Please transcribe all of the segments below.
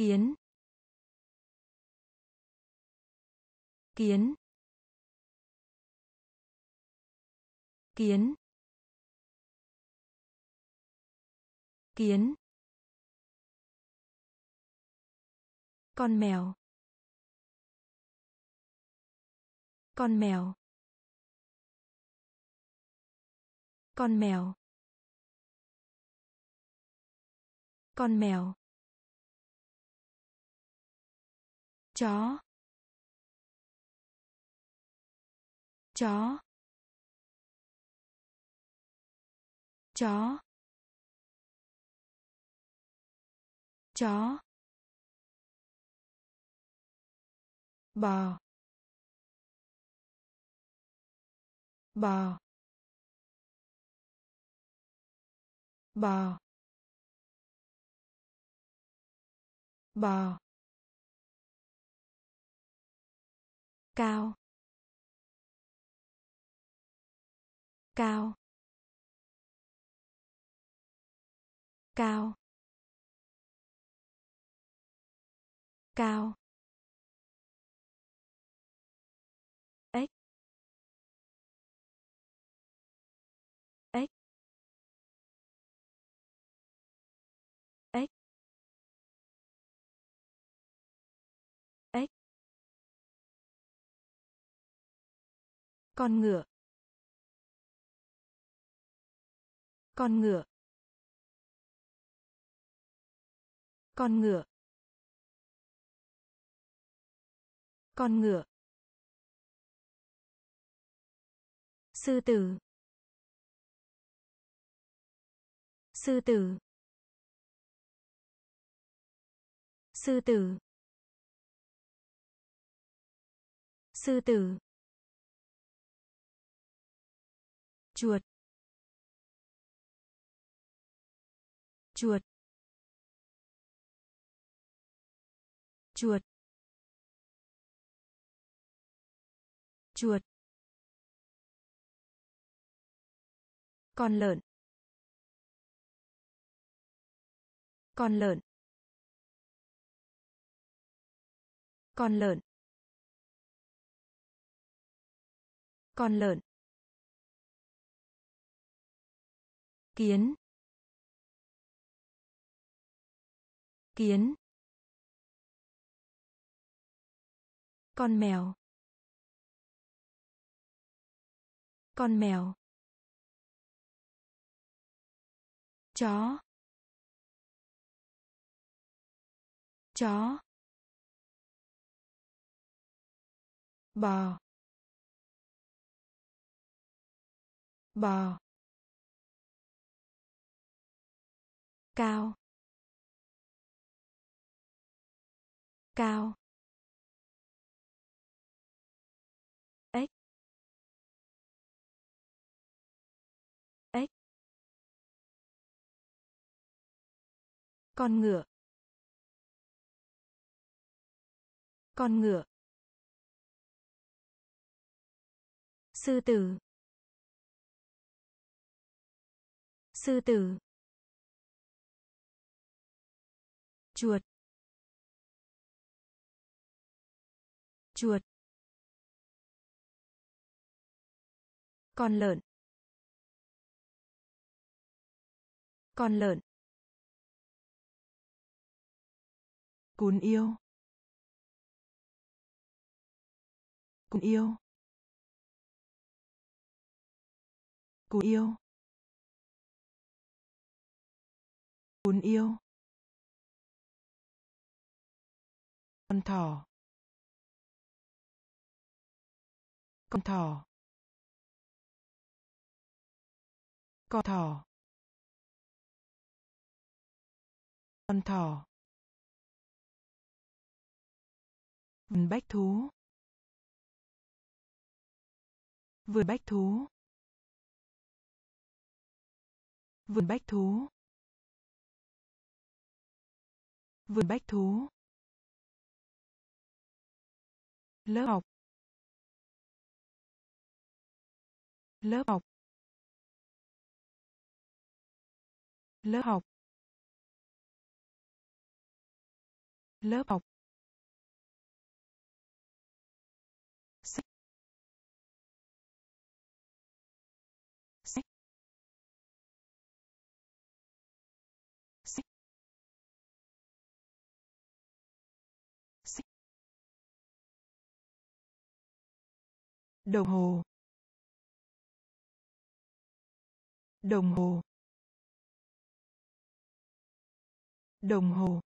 kiến. Kiến. Kiến. Kiến. Con mèo. Con mèo. Con mèo. Con mèo. Chó. Chó. Chó. Chó. Bò. Bò. Bò. Bò. Cao. Cao. Cao. Cao. Con ngựa. Con ngựa. Con ngựa. Con ngựa. Sư tử. Sư tử. Sư tử. Sư tử. Chuột. Chuột. Chuột. Chuột. Con lợn. Con lợn. Con lợn. Con lợn. Kiến. Kiến. Con mèo. Con mèo. Chó. Chó. Bò. Bò. Cao. Cao. Ếch ếch con ngựa. Con ngựa. Sư tử. Sư tử. Chuột. Chuột. Con lợn. Con lợn. Cún yêu. Cún yêu. Cún yêu. Cún yêu. Con thỏ. con thỏ. con thỏ. con thỏ. vườn bách thú. vườn bách thú. vườn bách thú. vườn bách thú lớp học. Lớp học. Lớp học. Lớp học. Đồng hồ. Đồng hồ. Đồng hồ.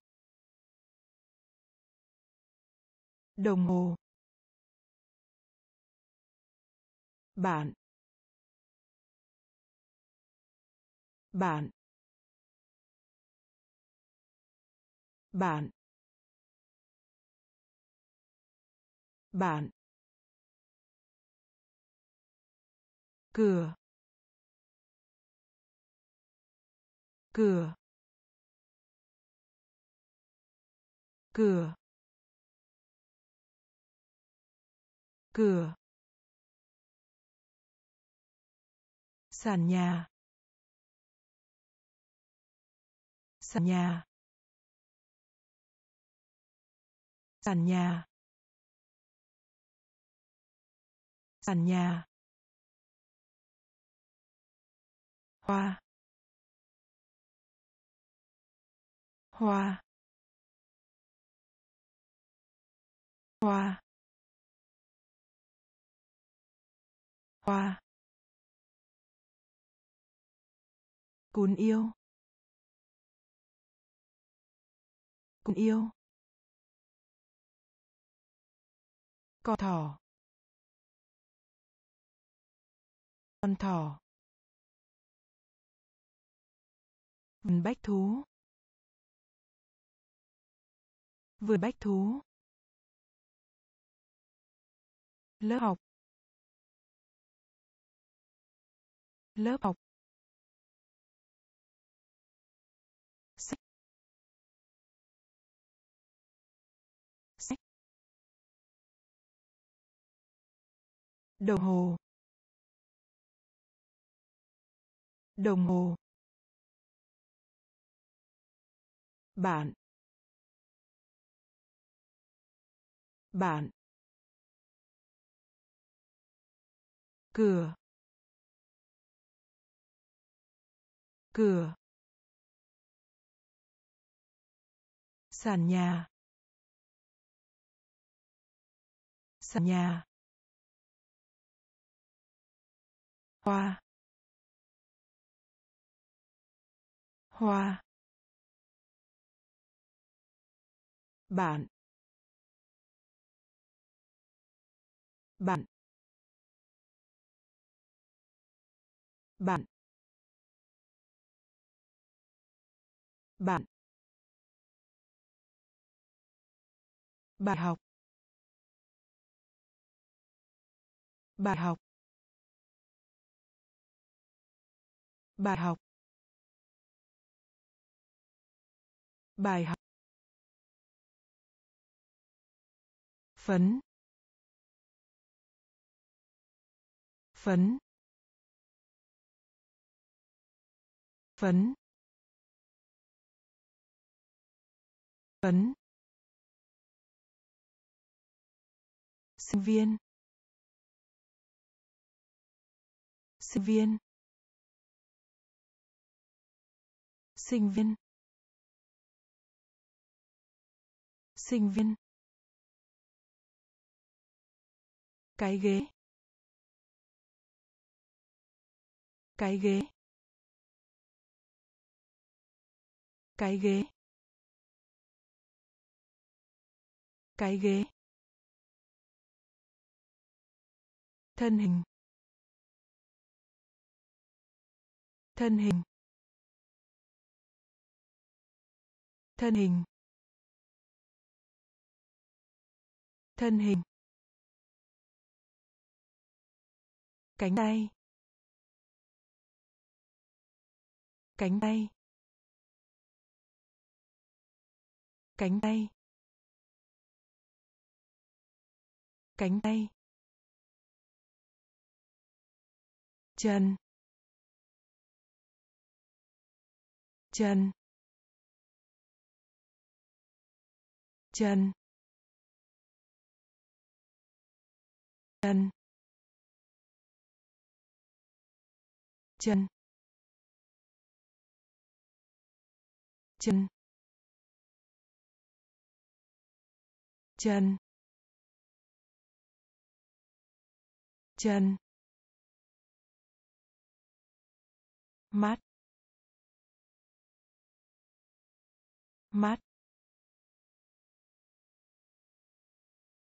Đồng hồ. Bạn. Bạn. Bạn. Bạn. Cửa. Cửa. Cửa. Cửa. Sàn nhà. Sàn nhà. Sàn nhà. Sàn nhà. Hoa. Hoa. Hoa. Hoa. Cún yêu. Cún yêu. Con thỏ. Con thỏ. Bách thú. Vườn bách thú. Lớp học. Lớp học. Sách. Sách. Đồng hồ. Đồng hồ. Bạn. Bạn. Cửa. Cửa. Sàn nhà. Sàn nhà. Hoa. Hoa. Bạn. Bạn. Bạn. Bạn. Bài học. Bài học. Bài học. Bài học. Phấn. Phấn. Phấn. Phấn. Sinh viên. Sinh viên. Sinh viên. Sinh viên. Cái ghế. Cái ghế. Cái ghế. Cái ghế. Thân hình. Thân hình. Thân hình. Thân hình. Cánh tay. Cánh tay. Cánh tay. Cánh tay. Chân. Chân. Chân. Chân. Chân. Chân. Chân. Chân. Mắt. Mắt.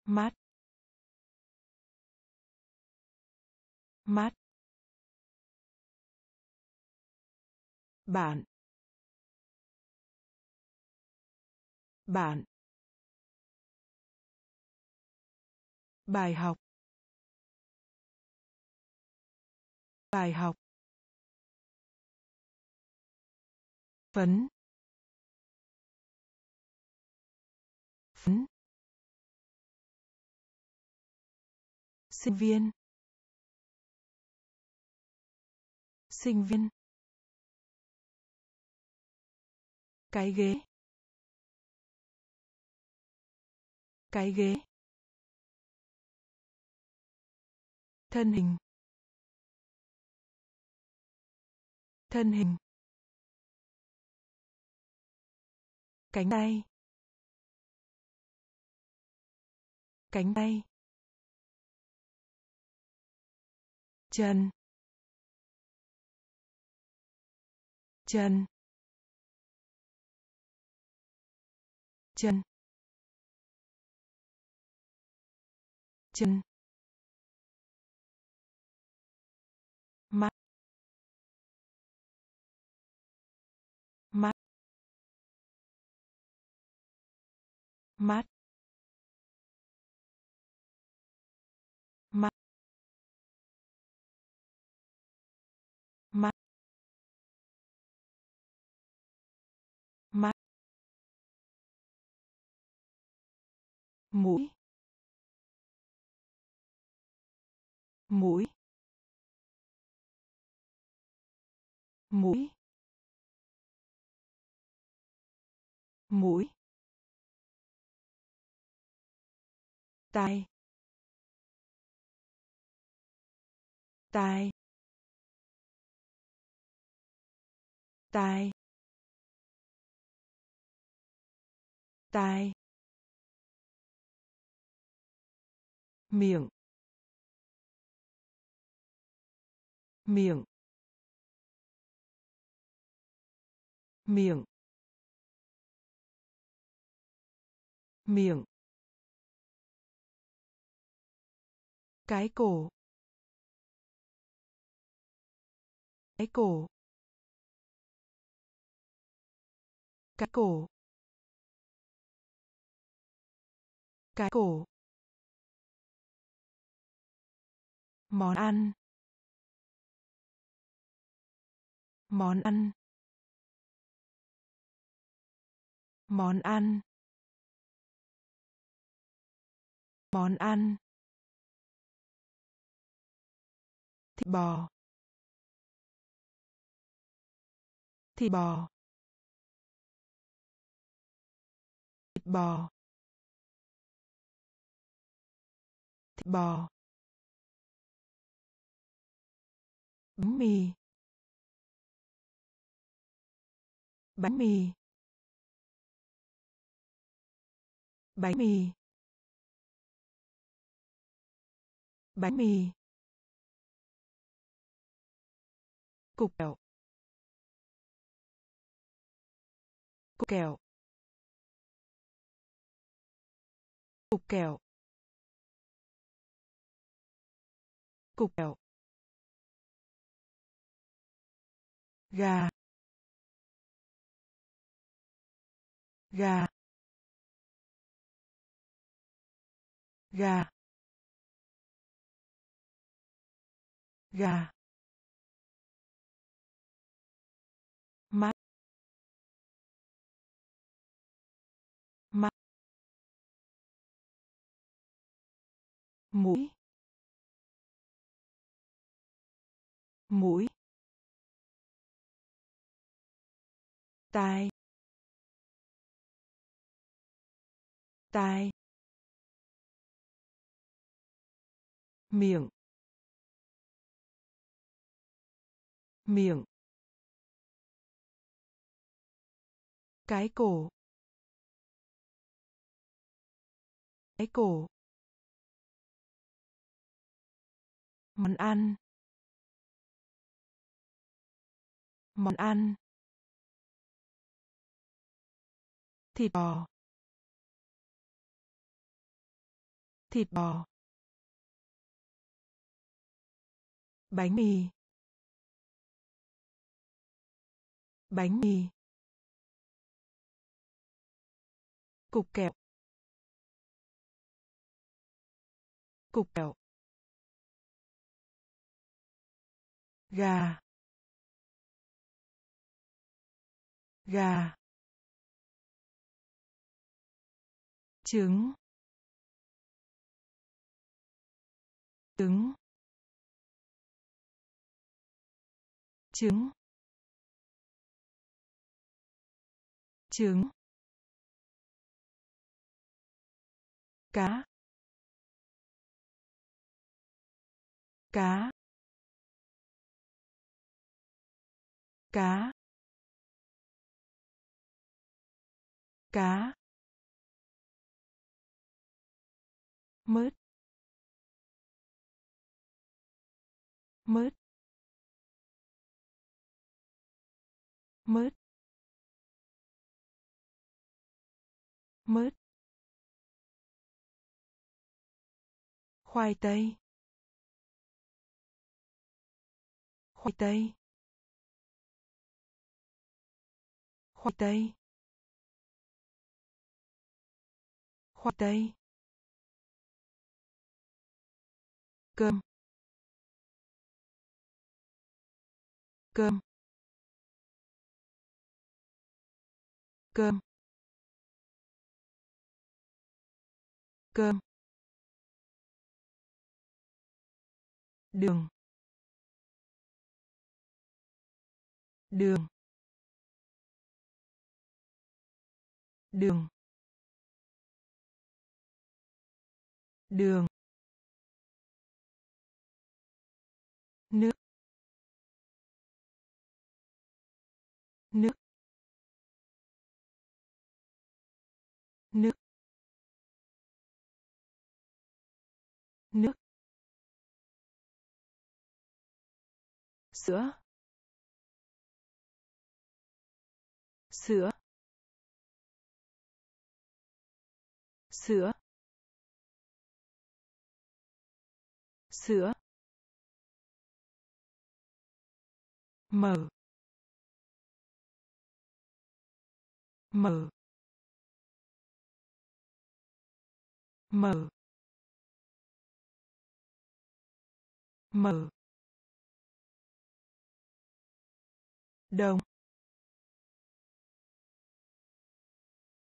Mắt. Mắt. Bạn bạn bài học bài học phấn phấn sinh viên sinh viên cái ghế. Cái ghế. Thân hình. Thân hình. Cánh tay. Cánh tay. Chân. Chân. Chân. Chân. Mắt. Mắt. Mắt. Mũi mũi mũi mũi tai tai tai tai miệng miệng miệng miệng. Cái cổ cái cổ cái cổ cái cổ. Món ăn. Món ăn. Món ăn. Món ăn. Thịt bò. Thịt bò. Thịt bò. Thịt bò. Bánh mì. Bánh mì. Bánh mì. Bánh mì. Cục kẹo. Cục kẹo. Cục kẹo. Cục kẹo. Gà. Gà. Gà. Gà. Mắt mắt mũi. Mũi. Tai tai miệng. Miệng. Cái cổ. Cái cổ. Món ăn. Món ăn. Thịt bò. Thịt bò. Bánh mì. Bánh mì. Cục kẹo. Cục kẹo. Gà. Gà. Trứng. Trứng. Trứng. Trứng. Cá. Cá. Cá. Cá. Mứt. Mứt. Mứt. Mứt. Khoai tây. Khoai tây. Khoai tây. Khoai tây. Cơm. Cơm. Cơm. Cơm. Đường. Đường. Đường. Đường. Nước. Nước. Nước. Nước. Sữa. Sữa. Sữa. Sữa. Mở mở mở mở đồng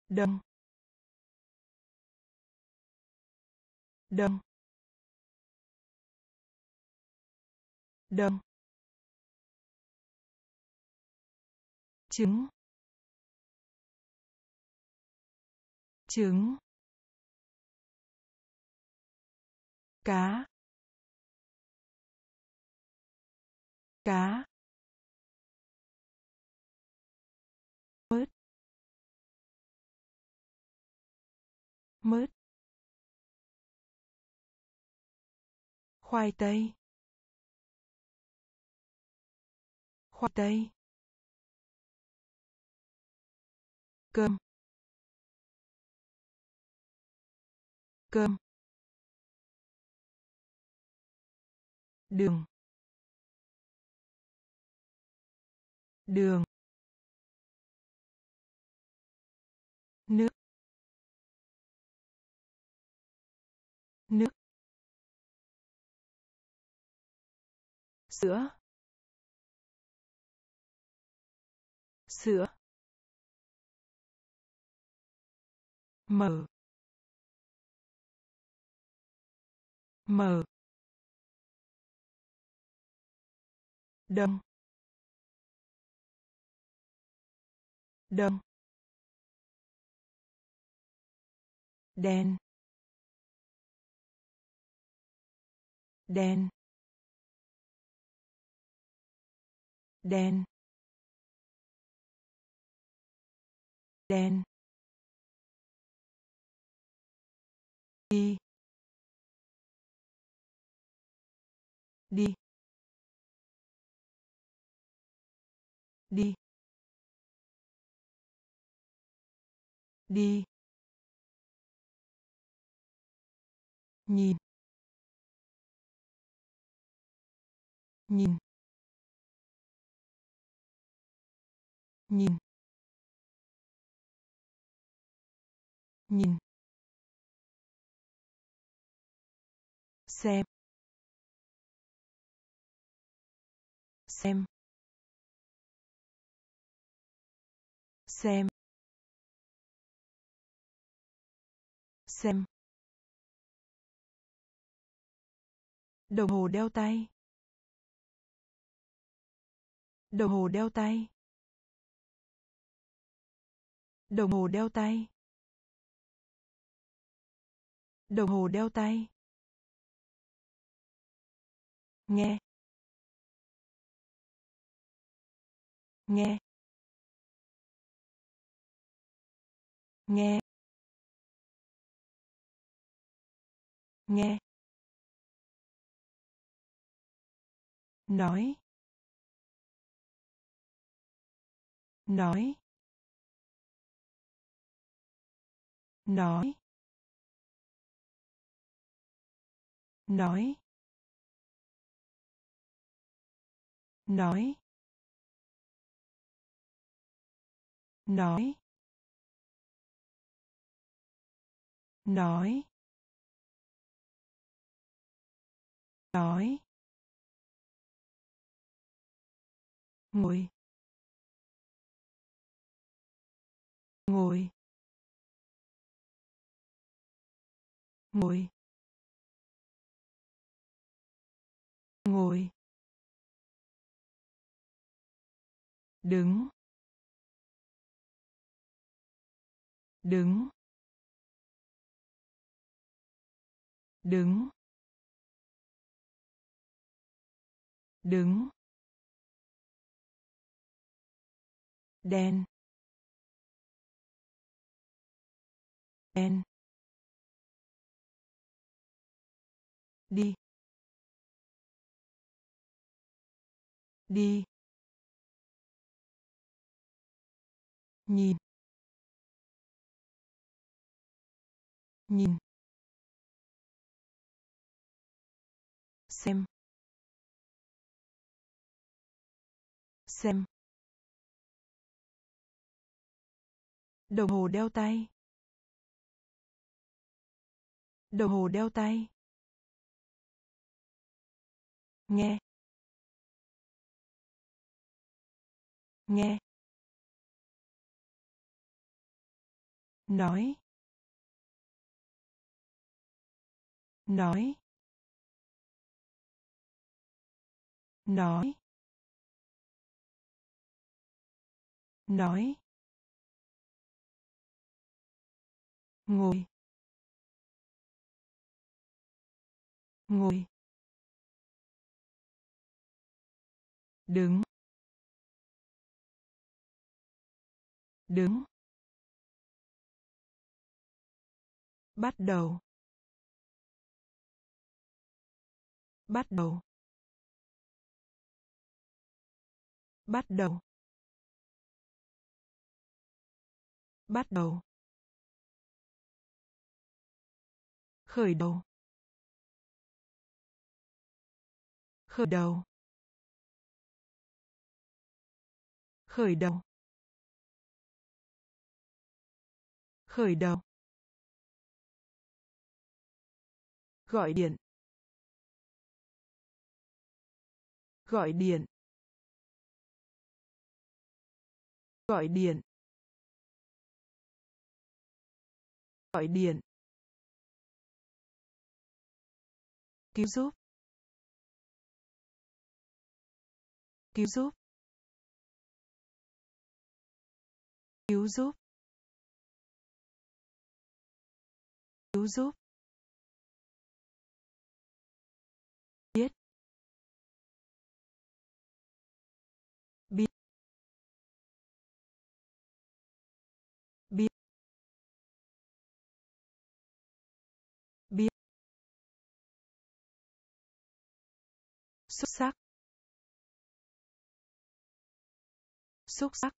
đồng đồng đồng trứng. Trứng. Cá. Cá. Mứt mứt khoai tây. Khoai tây. Cơm. Cơm. Đường. Đường. Nước. Nước. Sữa. Sữa. Mở mở đông đông đen đen đen đen. Đi. Đi. Đi. Đi. Nhìn. Nhìn. Nhìn. Nhìn. Xem. Xem. Xem. Xem. Đồng hồ đeo tay. Đồng hồ đeo tay. Đồng hồ đeo tay. Đồng hồ đeo tay nghe. Nghe. Nghe. Nghe. Nói. Nói. Nói. Nói. Nói. Nói. Nói. Nói. Ngồi. Ngồi. Ngồi. Ngồi. Đứng. Đứng. Đứng. Đứng. Đen. Đen. Đi. Đi. Nhìn. Nhìn. Xem. Xem. Đồng hồ đeo tay. Đồng hồ đeo tay. Nghe. Nghe. Nói. Nói. Nói. Nói. Ngồi. Ngồi. Đứng. Đứng. Bắt đầu. Bắt đầu. Bắt đầu. Bắt đầu. Khởi đầu. Khởi đầu. Khởi đầu. Khởi đầu. Gọi điện. Gọi điện. Gọi điện. Gọi điện. Cứu giúp. Cứu giúp. Cứu giúp. Cứu giúp. Xuất sắc. Xuất sắc.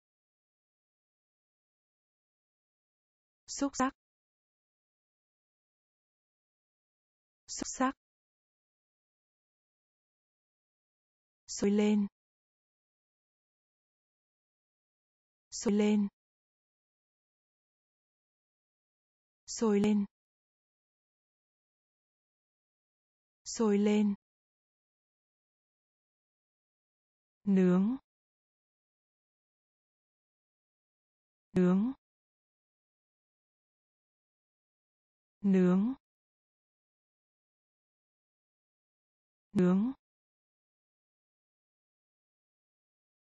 Xuất sắc. Xuất sắc. Sôi lên. Sôi lên. Sôi lên. Sôi lên. Nướng. Nướng. Nướng. Nướng.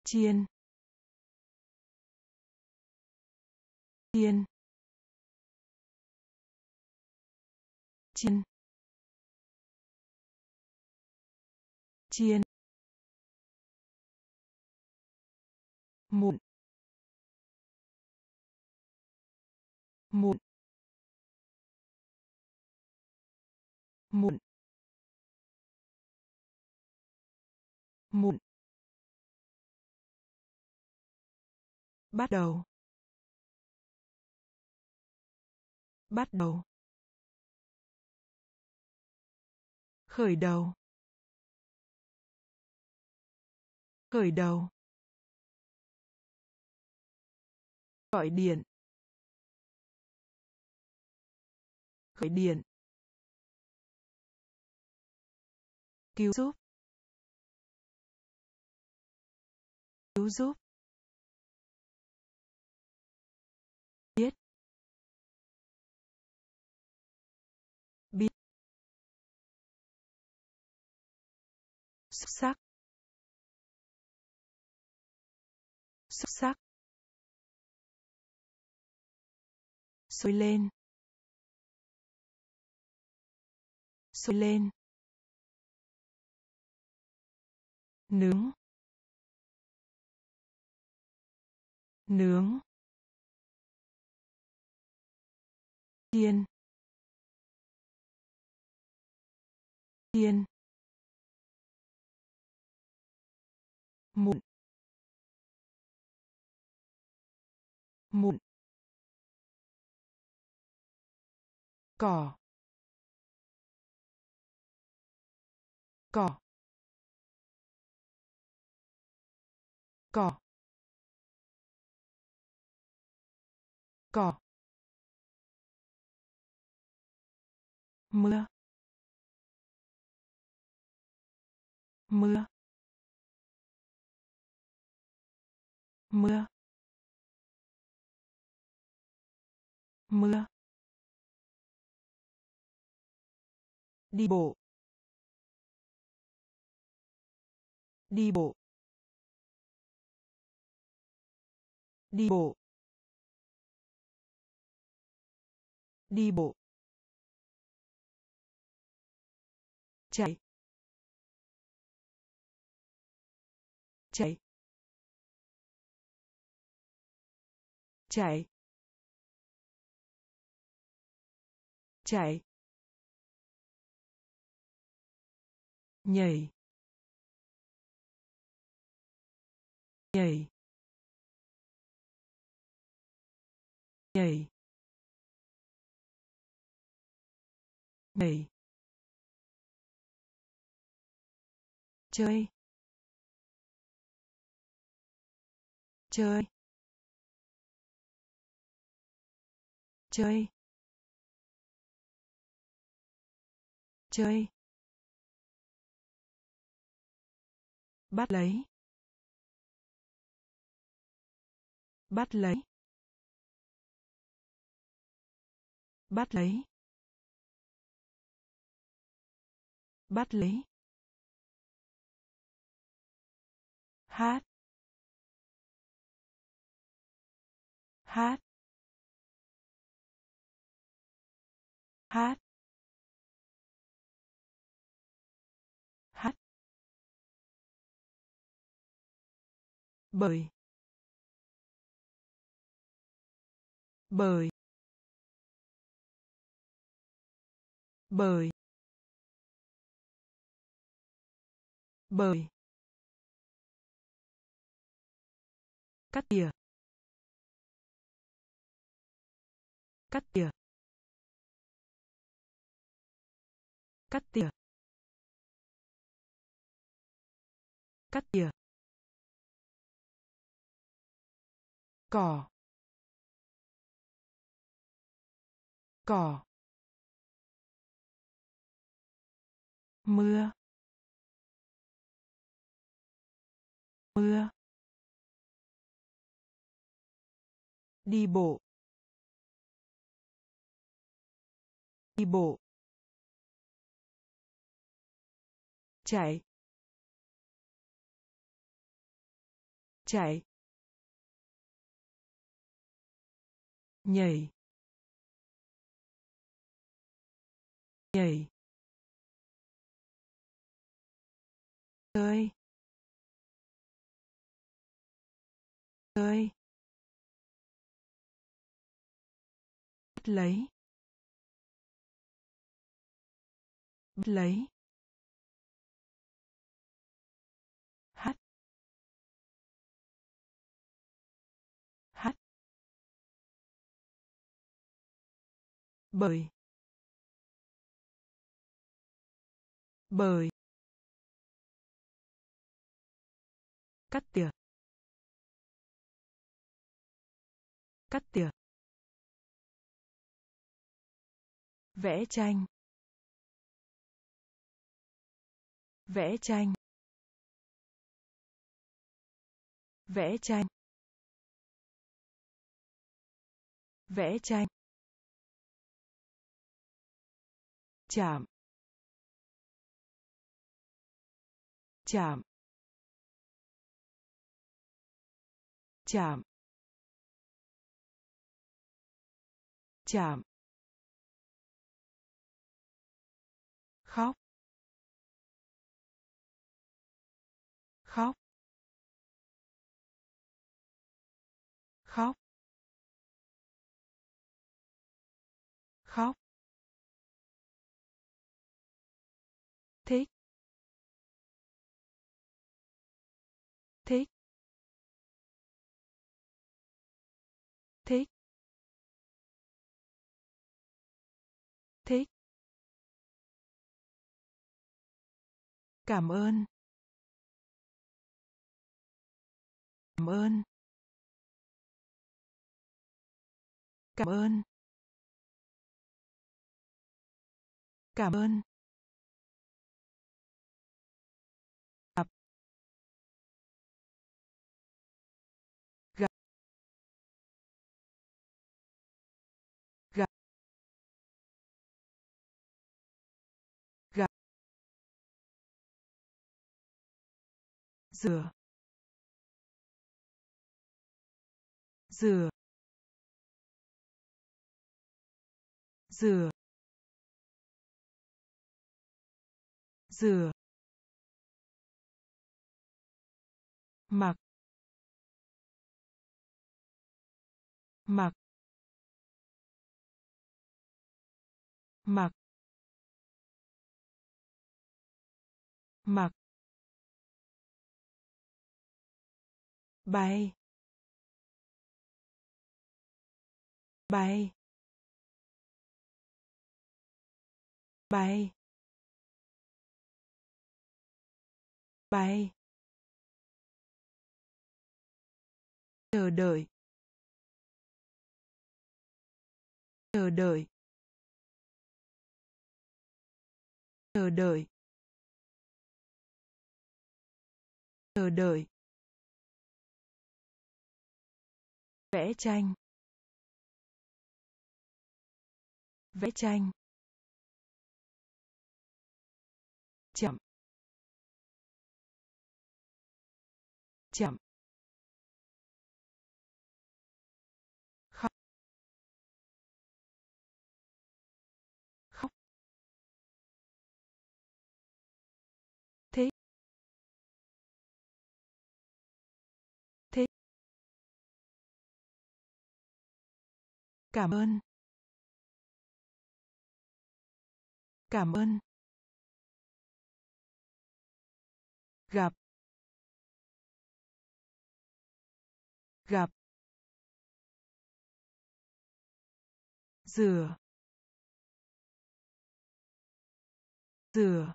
Chiên. Chiên. Chiên. Chiên. Mụn. Mụn. Mụn. Mụn. Bắt đầu. Bắt đầu. Khởi đầu. Khởi đầu. Gọi điện. Gọi điện. Cứu giúp. Cứu giúp. Biết. Biết. Xuất sắc. Xuất sắc. Sôi lên. Sôi lên. Nướng. Nướng. Chiên. Chiên. Mụn. Mụn. Cỏ. Cỏ. Cỏ. Cỏ. Mưa. Mưa. Mưa. Mưa. Đi bộ. Đi bộ. Đi bộ. Đi bộ. Chạy. Chạy. Chạy. Chạy. Nhảy nhảy nhảy nhảy chơi chơi chơi chơi. Bắt lấy. Bắt lấy. Bắt lấy. Bắt lấy. Hát. Hát. Hát. Bởi. Bởi. Bởi. Bởi. Cắt tỉa. Cắt tỉa. Cắt tỉa. Cắt tỉa. Cỏ cỏ mưa mưa đi bộ đi bộ chạy chạy. Nhảy nhảy tươi tươi bắt lấy bắt lấy. Bởi. Bởi. Cắt tỉa. Cắt tỉa. Vẽ tranh. Vẽ tranh. Vẽ tranh. Vẽ tranh. Chạm. Chạm. Chạm. Chạm. Khóc. Khóc. Thích thích thích thích cảm ơn. Cảm ơn. Cảm ơn. Cảm ơn. Rửa. Rửa. Rửa. Rửa. Mặc. Mặc. Mặc. Mặc. Bay. Bay. Bay. Bay. Chờ đợi. Chờ đợi. Chờ đợi. Chờ đợi. Vẽ tranh. Vẽ tranh. Chậm. Chậm. Cảm ơn. Cảm ơn. Gặp. Gặp. Rửa. Rửa.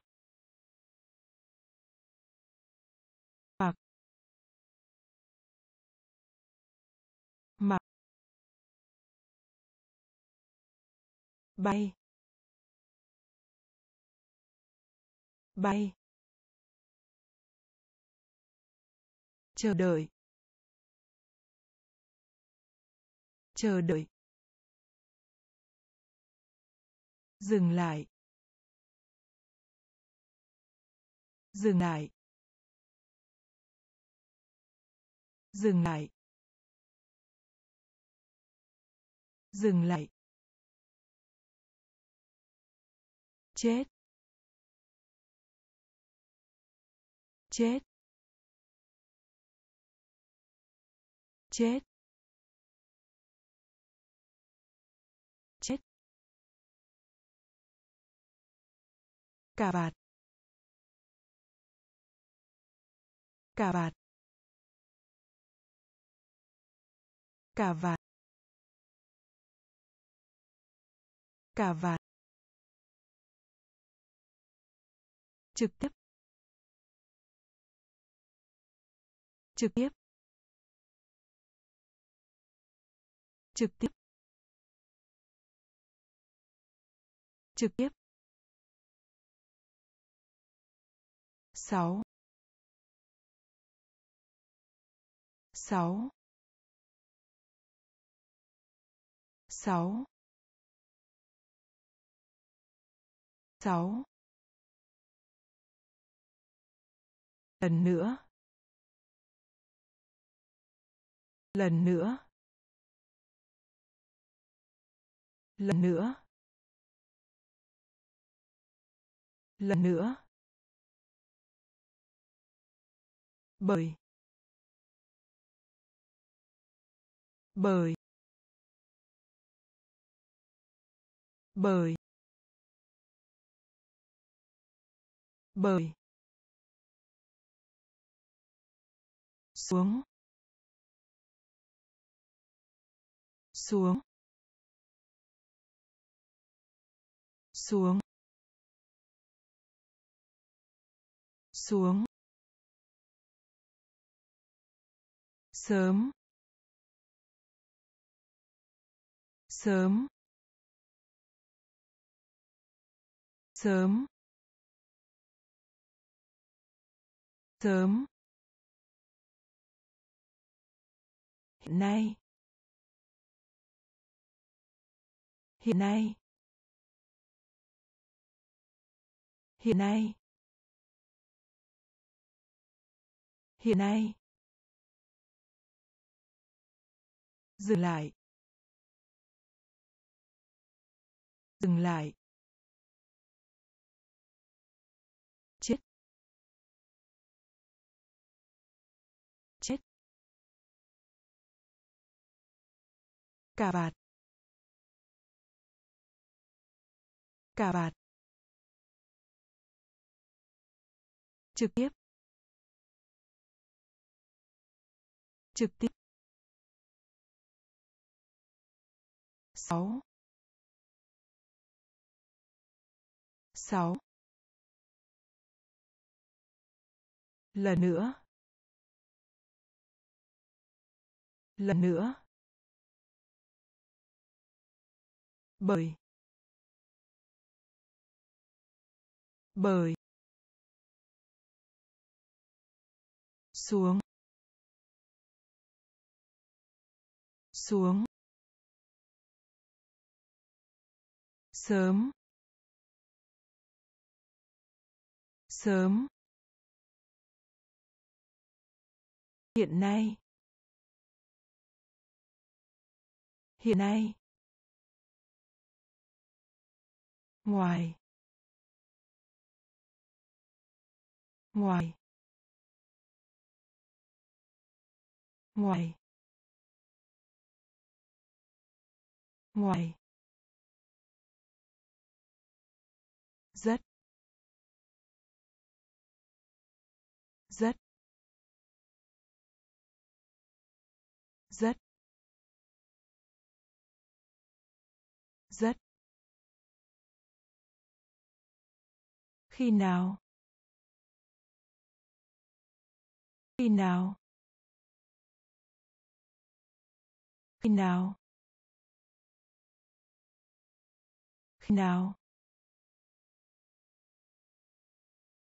Bay. Bay. Chờ đợi. Chờ đợi. Dừng lại. Dừng lại. Dừng lại. Dừng lại. Chết. Chết. Chết. Chết. Cà vạt. Cà vạt. Cà vạt. Cà vạt. Trực tiếp. Trực tiếp. Trực tiếp. Trực tiếp. Sáu. Sáu. Sáu. Sáu. Lần nữa. Lần nữa. Lần nữa. Lần nữa. Bởi bởi bởi bởi xuống. Xuống. Xuống. Xuống. Sớm. Sớm. Sớm. Sớm. Hiện nay. Hiện nay. Hiện nay. Hiện nay. Dừng lại. Dừng lại. Cà vạt. Cà vạt. Trực tiếp. Trực tiếp. Sáu. Sáu. Lần nữa. Lần nữa. Bởi. Bởi. Xuống. Xuống. Sớm. Sớm. Hiện nay. Hiện nay. Ngoài. Ngoài. Ngoài. Ngoài. Rất. Khi nào? Khi nào? Khi nào? Khi nào?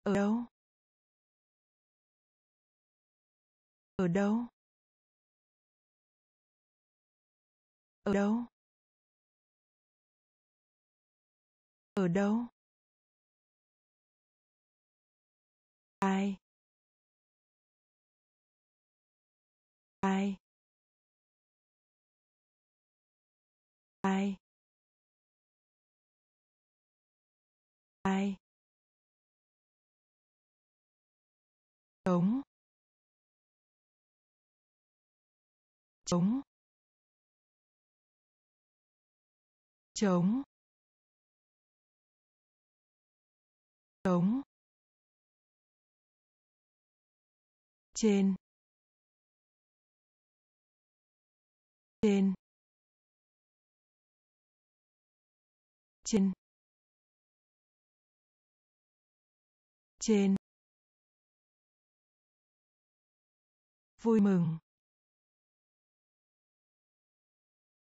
Ở đâu? Ở đâu? Ở đâu? Ở đâu? Ai? Ai? Ai? Ai? Chống chống chống chống trên trên trên trên. Vui mừng.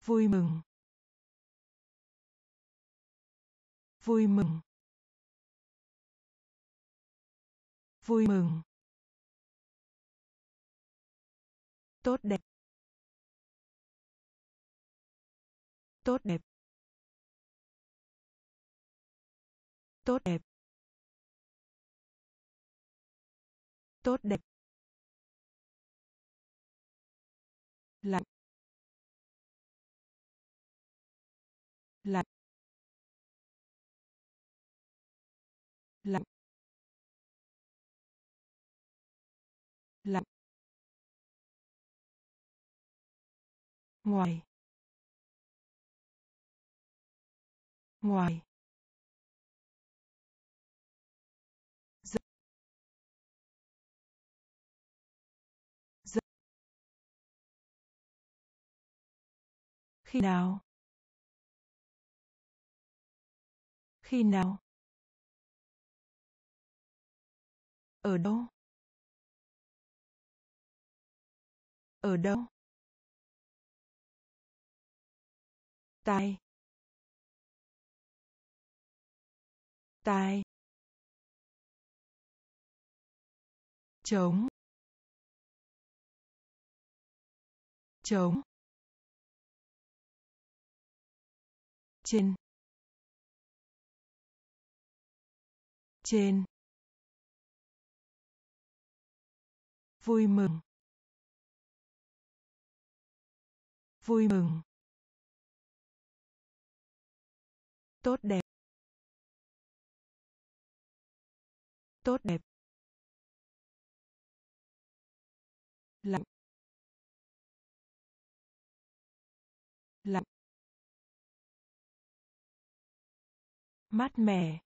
Vui mừng. Vui mừng. Vui mừng. Tốt đẹp. Tốt đẹp. Tốt đẹp. Tốt đẹp. Lạnh. Lạnh. Lạnh. Lạnh. Ngoài. Ngoài. Khi nào? Khi nào? Ở đâu? Ở đâu? Tai tai chống. Chống. Trên. Trên. Vui mừng. Vui mừng. Tốt đẹp. Tốt đẹp. Lạnh. Lạnh. Mát mẻ.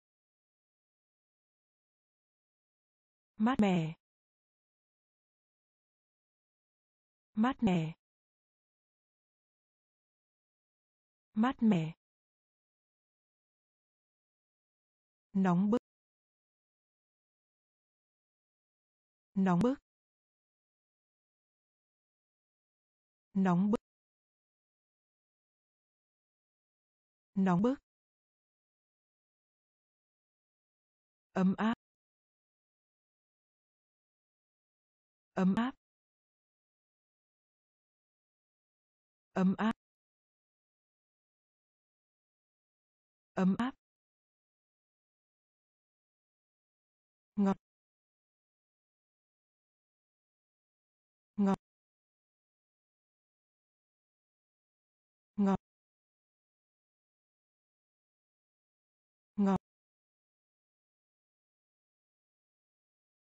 Mát mẻ. Mát mẻ. Mát mẻ. Nóng bức. Nóng bức. Nóng bức. Nóng bức. Ấm áp. Ấm áp. Ấm áp. Ấm áp.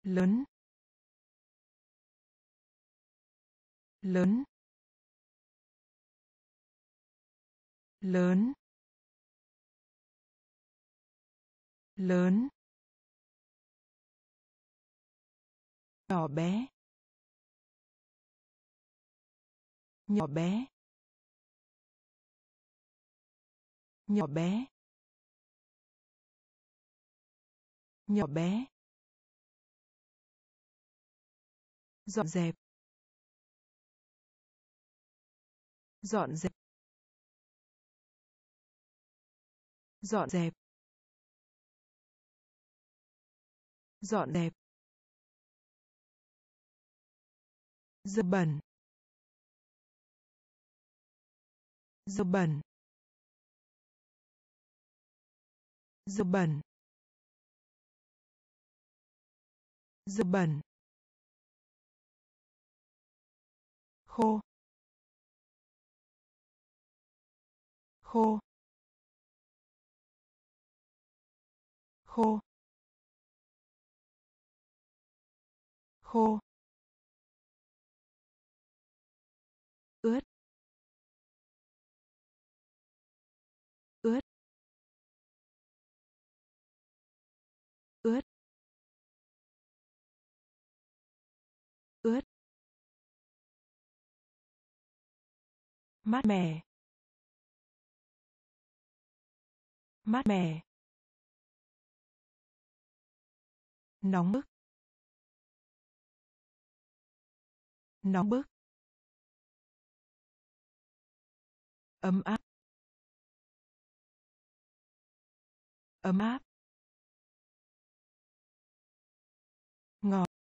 Lớn lớn lớn lớn. Nhỏ bé nhỏ bé nhỏ bé nhỏ bé. Dọn dẹp. Dọn dẹp. Dọn dẹp. Dọn dẹp. Dơ bẩn. Dơ bẩn. Dơ bẩn. Dơ bẩn. Khô. Khô. Khô. Khô. Ướt. Mát mẻ. Mát mẻ. Nóng bức. Nóng bức. Ấm áp. Ấm áp. Ngọt.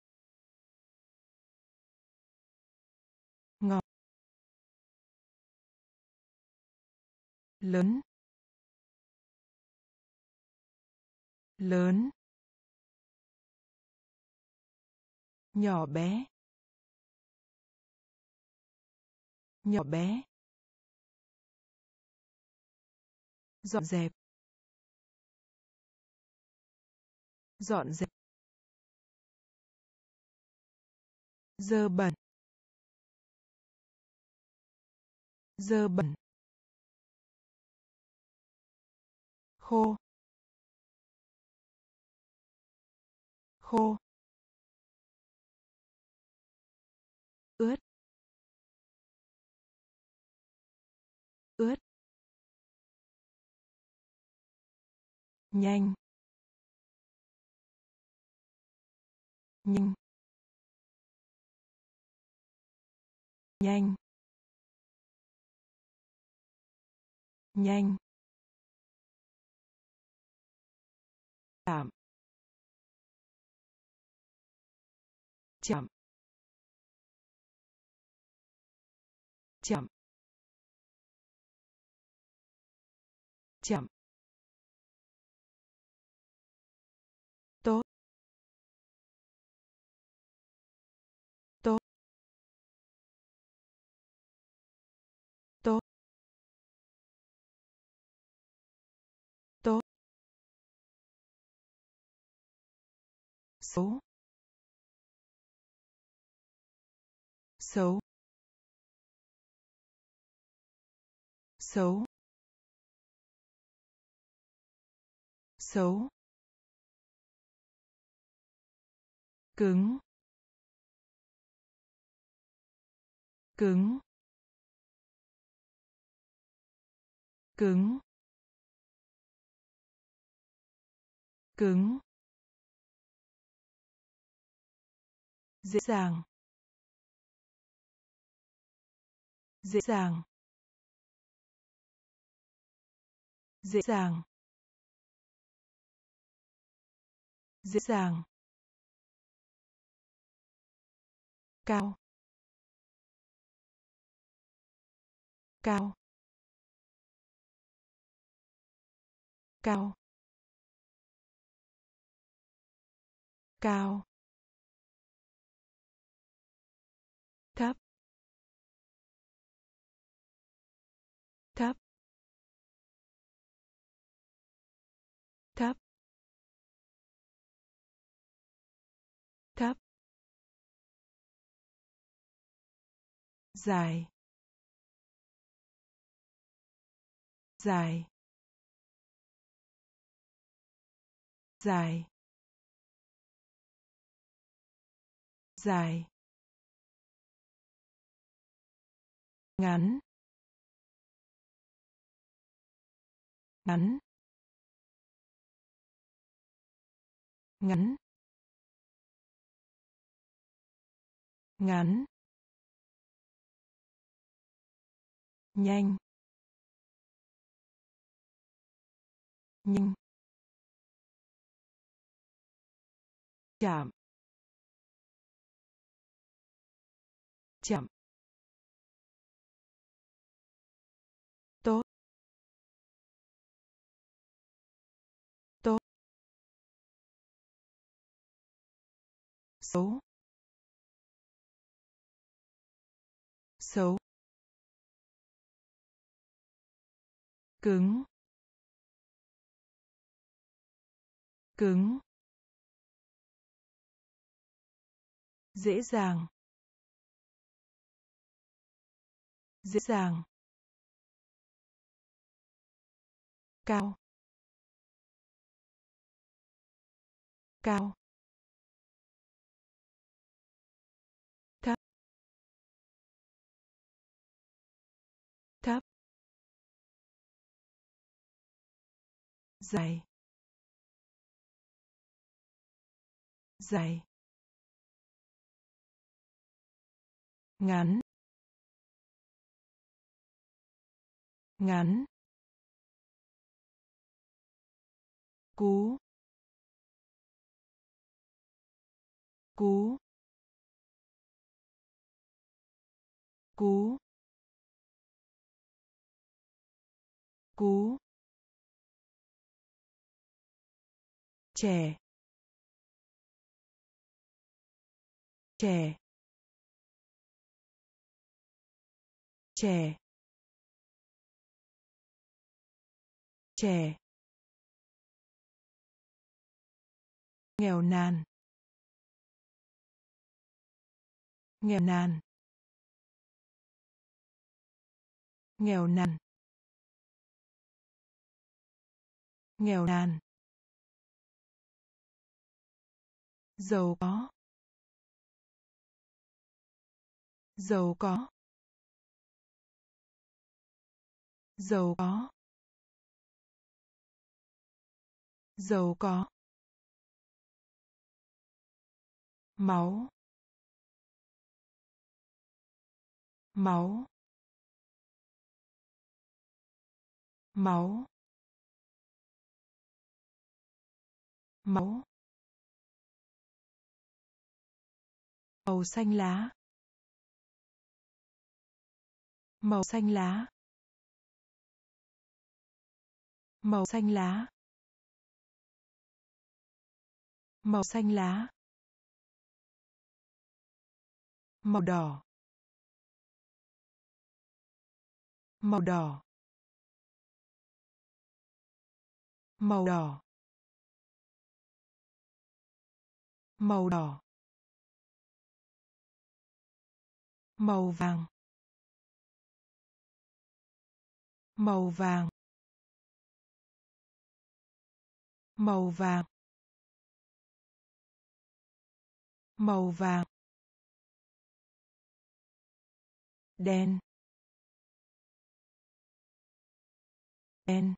Lớn lớn nhỏ bé nhỏ bé dọn dẹp dọn dẹp dơ bẩn dơ bẩn. Khô. Khô. Ướt. Ướt. Nhanh. Nhanh. Nhanh. Nhanh. Chạm chạm chạm chạm xấu. Xấu. Xấu. Xấu. Cứng. Cứng. Cứng. Cứng. Dễ dàng. Dễ dàng. Dễ dàng. Dễ dàng. Cao. Cao. Cao. Cao. Dài. Dài. Dài. Dài. Ngắn. Ngắn. Ngắn. Ngắn. Nhanh. Nhanh. Chạm chạm tốt. Tốt. Xấu. Xấu. Cứng. Cứng. Dễ dàng. Dễ dàng. Cao. Cao. Dài dài ngắn. Ngắn. Cú. Cú. Cú. Cú. Trẻ. Trẻ. Trẻ. Trẻ. Nghèo nàn. Nghèo nàn. Nghèo nàn. Nghèo nàn. Giàu có. Giàu có. Giàu có. Giàu có. Máu. Máu. Máu. Máu. Màu xanh lá. Màu xanh lá. Màu xanh lá. Màu xanh lá. Màu đỏ. Màu đỏ. Màu đỏ. Màu đỏ. Màu vàng. Màu vàng. Màu vàng. Màu vàng. Đen. Đen.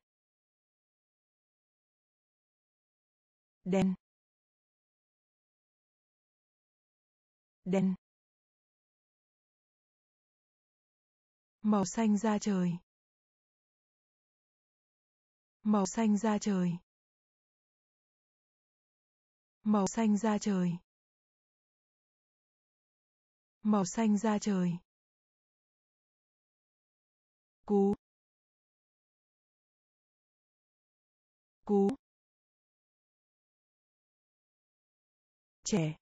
Đen. Đen. Màu xanh da trời. Màu xanh da trời. Màu xanh da trời. Màu xanh da trời. Cú. Cú. Trẻ.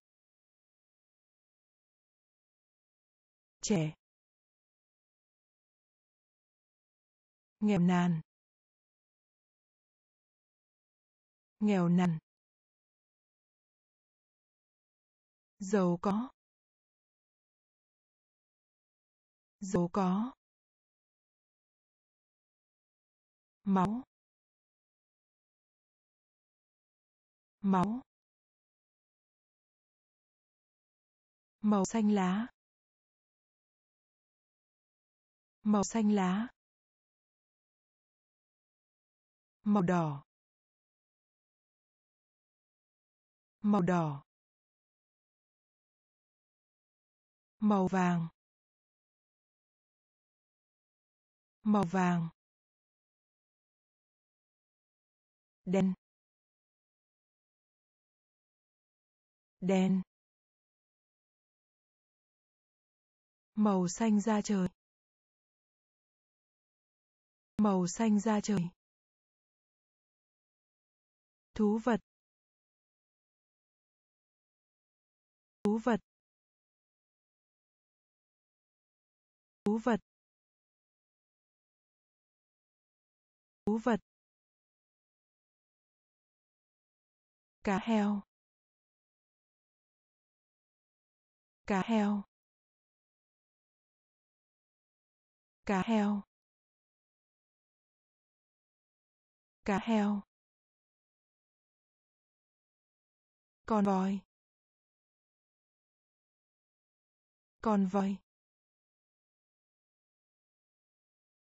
Trẻ. Nghèo nàn. Nghèo nàn. Giàu có. Giàu có. Máu. Máu. Màu xanh lá. Màu xanh lá. Màu đỏ. Màu đỏ. Màu vàng. Màu vàng. Đen. Đen. Màu xanh da trời. Màu xanh da trời thú vật. Thú vật. Thú vật. Thú vật. Cá heo. Cá heo. Cá heo. Cá heo. Con voi con voi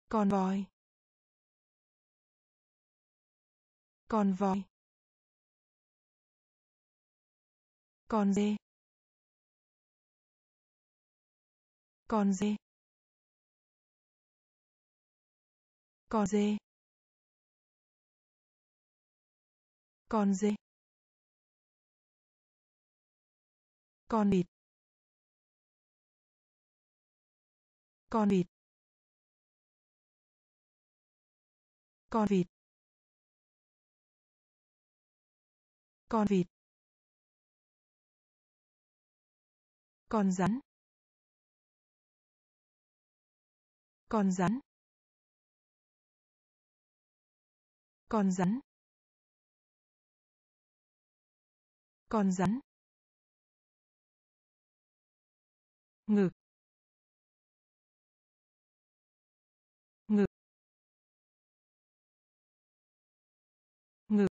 con voi con voi con dê con dê con dê con dê con vịt con vịt con vịt. Con vịt. Con rắn. Con rắn. Con rắn. Con rắn. Ngực. Ngực. Ngực.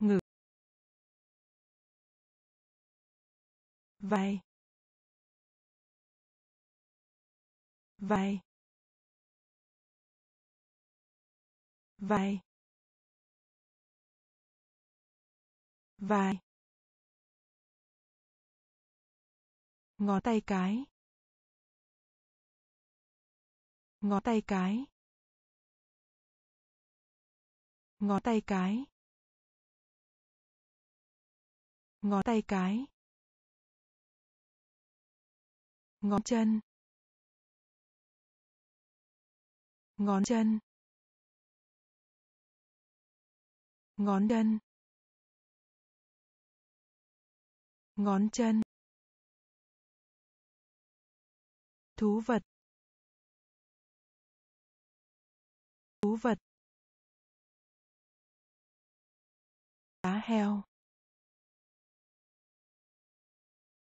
Ngực. Vai. Vai. Vai. Vai. Ngón tay cái. Ngón tay cái. Ngón tay cái. Ngón tay cái. Ngón chân. Ngón chân. Ngón chân. Ngón chân. Thú vật. Thú vật. Cá heo.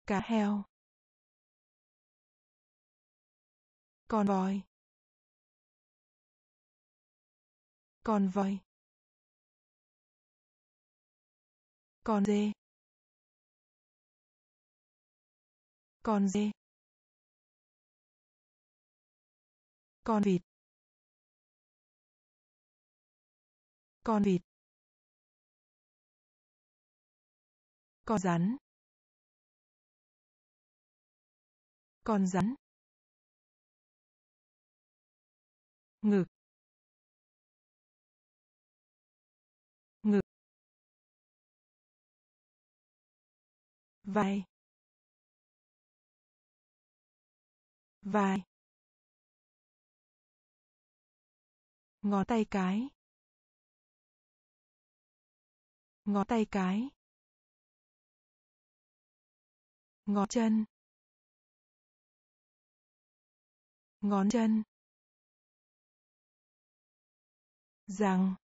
Cá heo. Con voi. Con voi. Con dê. Con dê. Con vịt. Con vịt. Con rắn. Con rắn. Ngực. Ngực. Vai. Vai. Ngón tay cái. Ngón tay cái. Ngón chân. Ngón chân. Rằng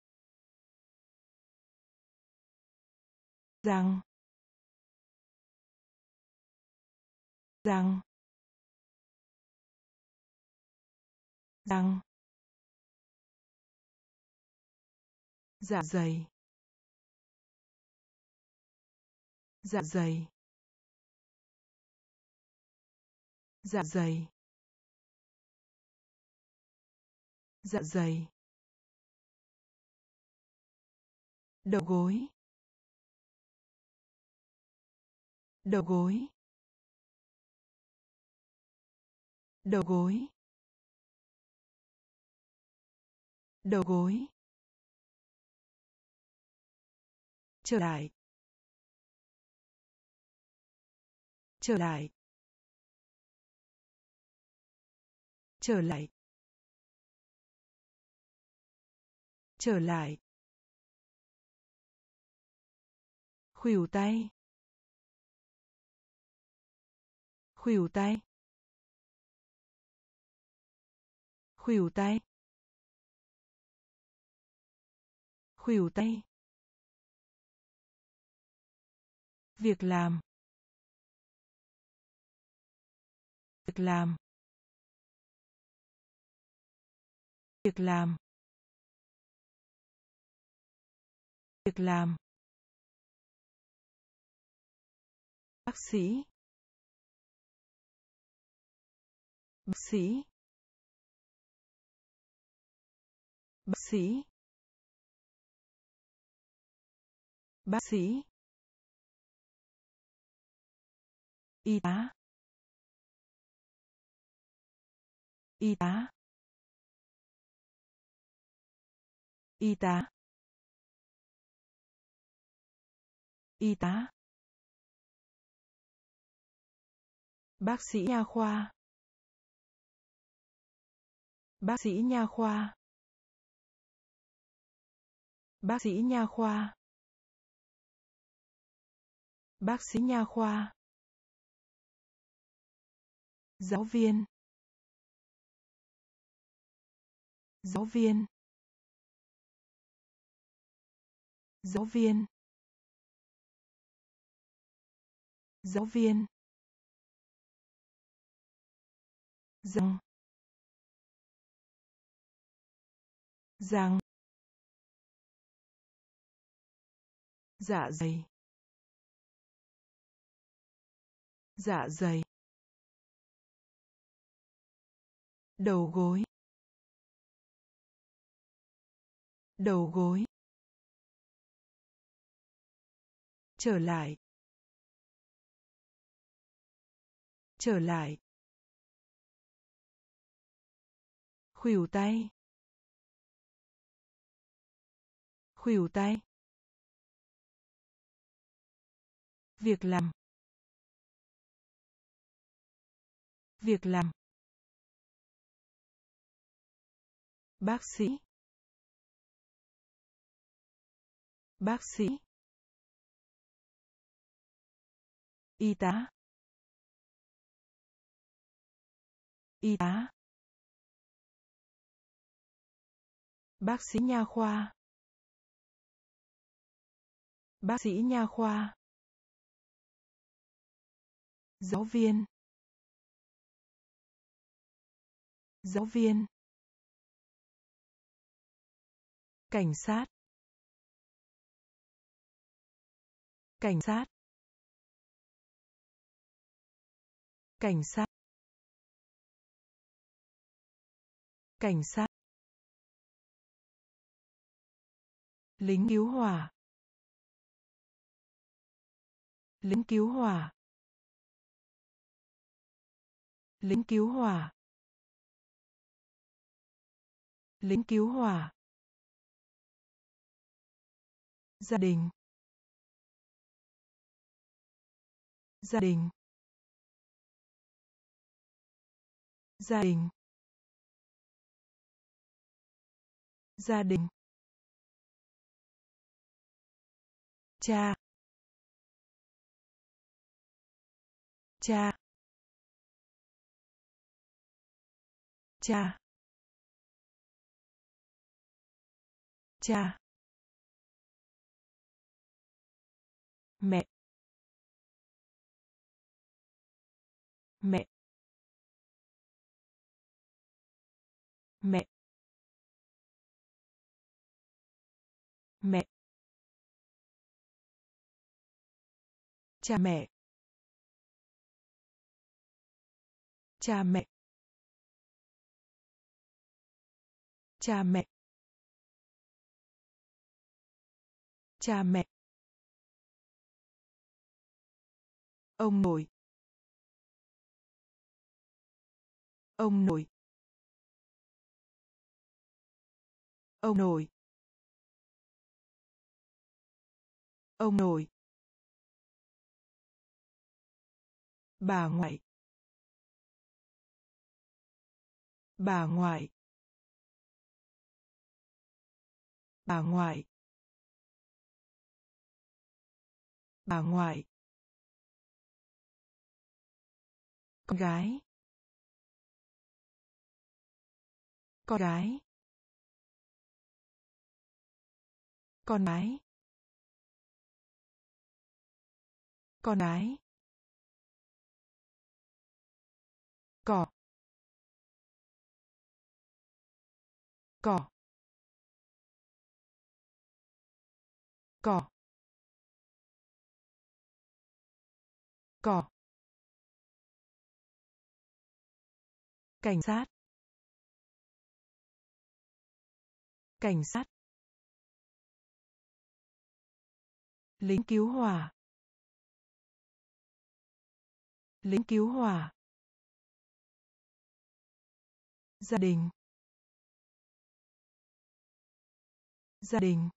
rằng rằng răng. Dạ dày. Dạ dày. Dạ dày. Dạ dày. Đầu gối. Đầu gối. Đầu gối. Đầu gối. Trở lại. Trở lại. Trở lại. Trở lại. Khuỷu tay. Khuỷu tay. Khuỷu tay. Khuỷu tay. Việc làm. Việc làm. Việc làm. Việc làm. Bác sĩ. Bác sĩ. Bác sĩ. Bác sĩ. Y tá. Y tá. Y tá. Y tá. Bác sĩ nha khoa. Bác sĩ nha khoa. Bác sĩ nha khoa. Bác sĩ nha khoa giáo viên. Giáo viên. Giáo viên. Giáo viên. Rằng rằng dạ dày. Dạ dày. Đầu gối đầu gối, trở lại trở lại, khuỷu tay khuỷu tay, việc làm việc làm. Bác sĩ. Bác sĩ. Y tá. Y tá. Bác sĩ nha khoa. Bác sĩ nha khoa. Giáo viên. Giáo viên. Cảnh sát. Cảnh sát. Cảnh sát. Cảnh sát. Lính cứu hỏa. Lính cứu hỏa. Lính cứu hỏa. Lính cứu hỏa. Gia đình. Gia đình. Gia đình. Gia đình. Cha. Cha. Cha. Cha. Mẹ. Mẹ. Mẹ. Mẹ. Cha mẹ. Cha mẹ. Cha mẹ. Cha mẹ. Ông nội. Ông nội. Ông nội. Ông nội. Bà ngoại. Bà ngoại. Bà ngoại. Bà ngoại. Con gái. Con gái. Con gái con gái cỏ. Cỏ. Cỏ. Cỏ. Cảnh sát. Cảnh sát. Lính cứu hỏa. Lính cứu hỏa. Gia đình. Gia đình.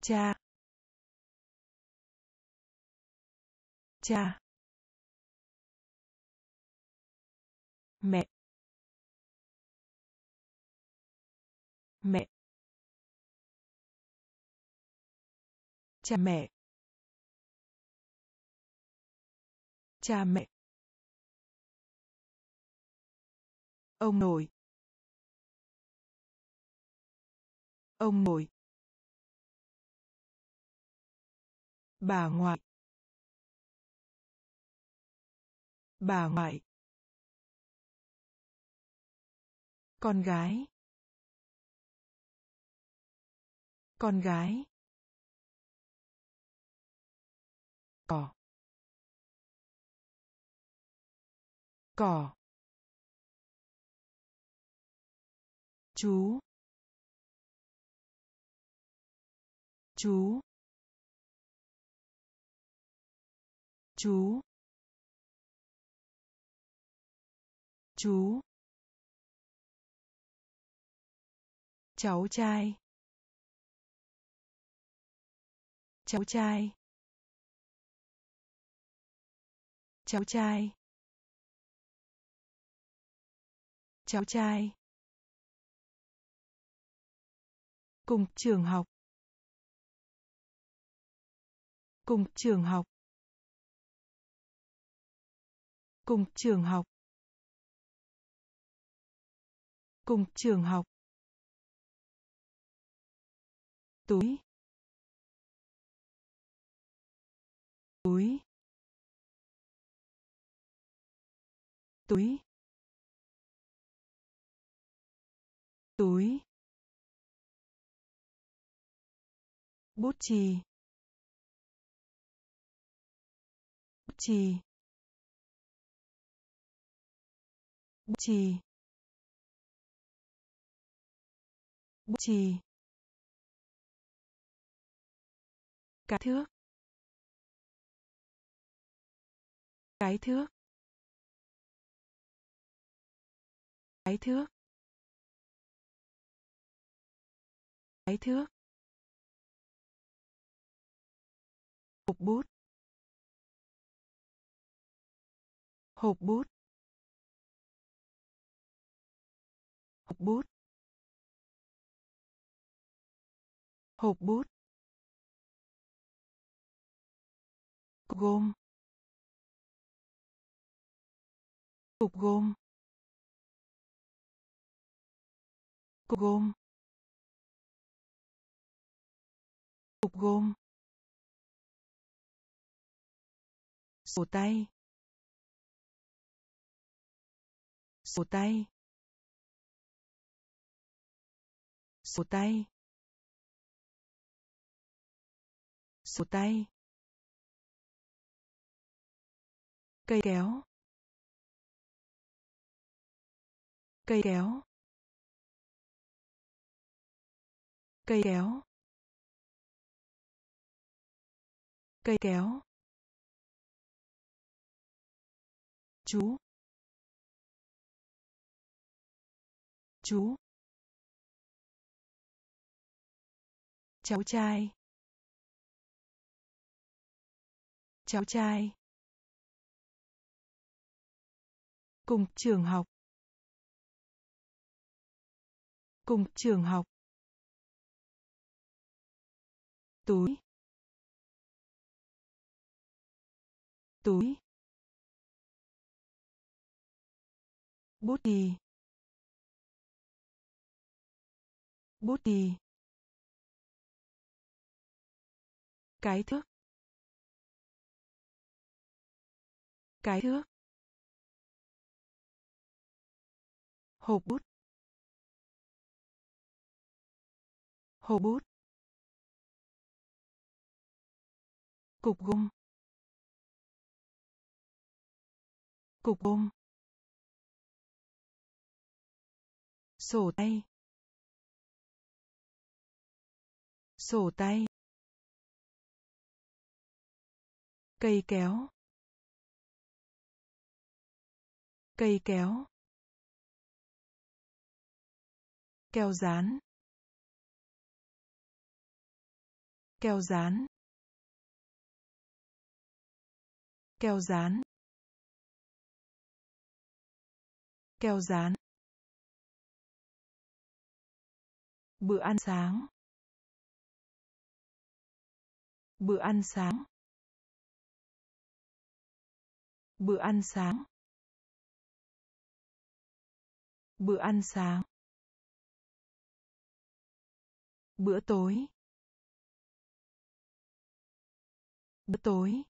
Cha. Cha. Mẹ. Mẹ. Cha mẹ. Cha mẹ. Ông nội. Ông nội. Bà ngoại. Bà ngoại. Con gái. Con gái. Cỏ cỏ chú. Chú. Chú. Chú. Cháu trai. Cháu trai. Cháu trai. Cháu trai. Cùng trường học. Cùng trường học. Cùng trường học. Cùng trường học. Túi. Túi. Túi. Túi. Bút chì. Bút chì. Bút chì. Bút chì. Cái thước. Cái thước. Cái thước. Cái thước. Hộp bút. Hộp bút. Hộp bút. Hộp bút. Cục cục gom, cục gom, cục gom, sổ tay. Sổ tay. Sổ tay. Sổ tay. Cây kéo. Cây kéo. Cây kéo. Cây kéo. Chú. Chú. Cháu trai. Cháu trai. Cùng trường học. Cùng trường học. Túi. Túi. Bút đi bút đi cái thước. Cái thước. Hộp bút. Hộp bút. Cục gôm. Cục gôm. Sổ tay. Sổ tay. Cây kéo. Cây kéo. Keo dán keo dán keo dán keo dán bữa ăn sáng. Bữa ăn sáng. Bữa ăn sáng. Bữa ăn sáng. Bữa tối. Bữa tối.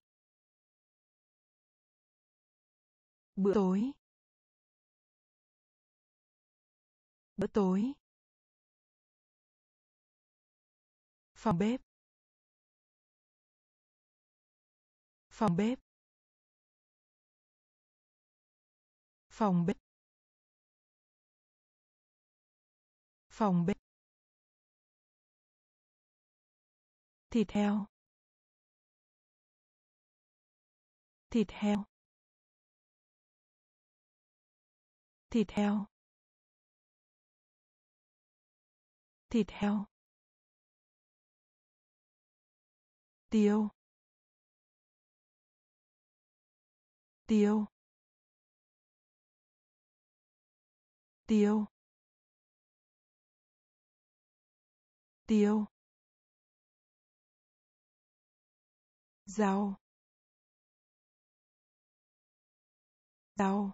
Bữa tối. Bữa tối. Phòng bếp. Phòng bếp. Phòng bếp. Phòng bếp. Thịt heo. Thịt heo. Thịt heo. Thịt heo. Tiêu. Tiêu. Tiêu. Tiêu. Rau rau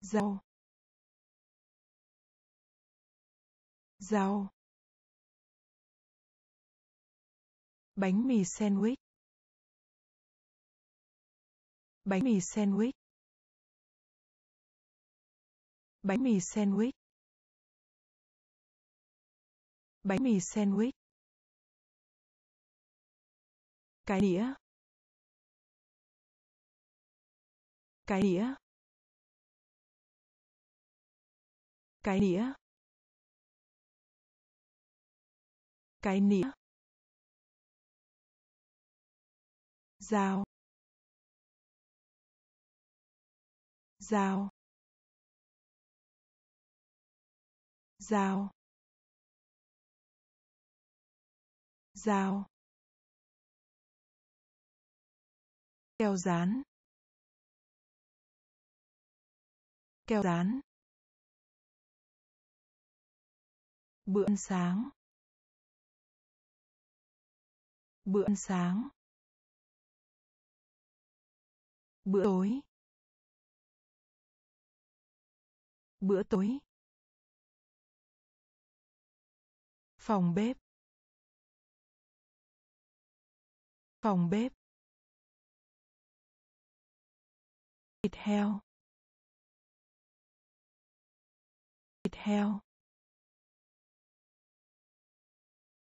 rau rau bánh mì sandwich. Bánh mì sandwich. Bánh mì sandwich. Bánh mì sandwich. Cái đĩa. Cái đĩa. Cái đĩa. Cái nĩa. Dao dao dao dao keo dán keo dán bữa ăn sáng. Bữa ăn sáng. Bữa tối. Bữa tối. Phòng bếp. Phòng bếp. Thịt heo. Thịt heo.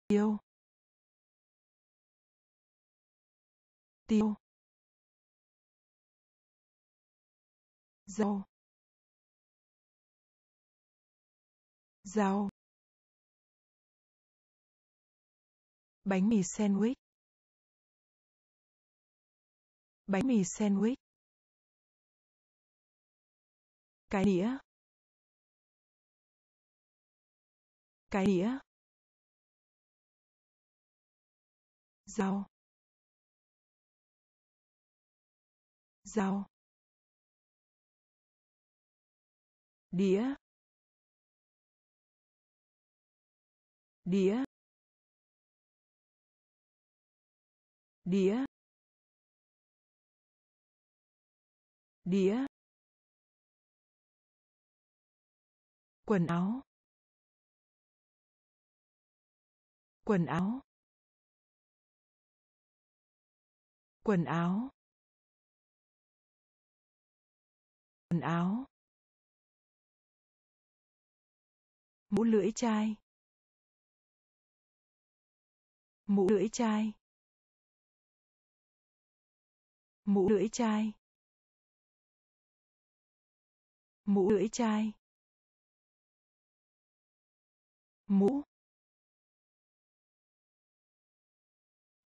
Tiêu. Tiêu. Rau rau bánh mì sandwich. Bánh mì sandwich. Cái đĩa. Cái đĩa. Rau. Rau. Đĩa. Đĩa. Đĩa. Đĩa. Quần áo. Quần áo. Quần áo. Quần áo. Mũ lưỡi chai. Mũ lưỡi chai. Mũ lưỡi chai. Mũ lưỡi chai mũ.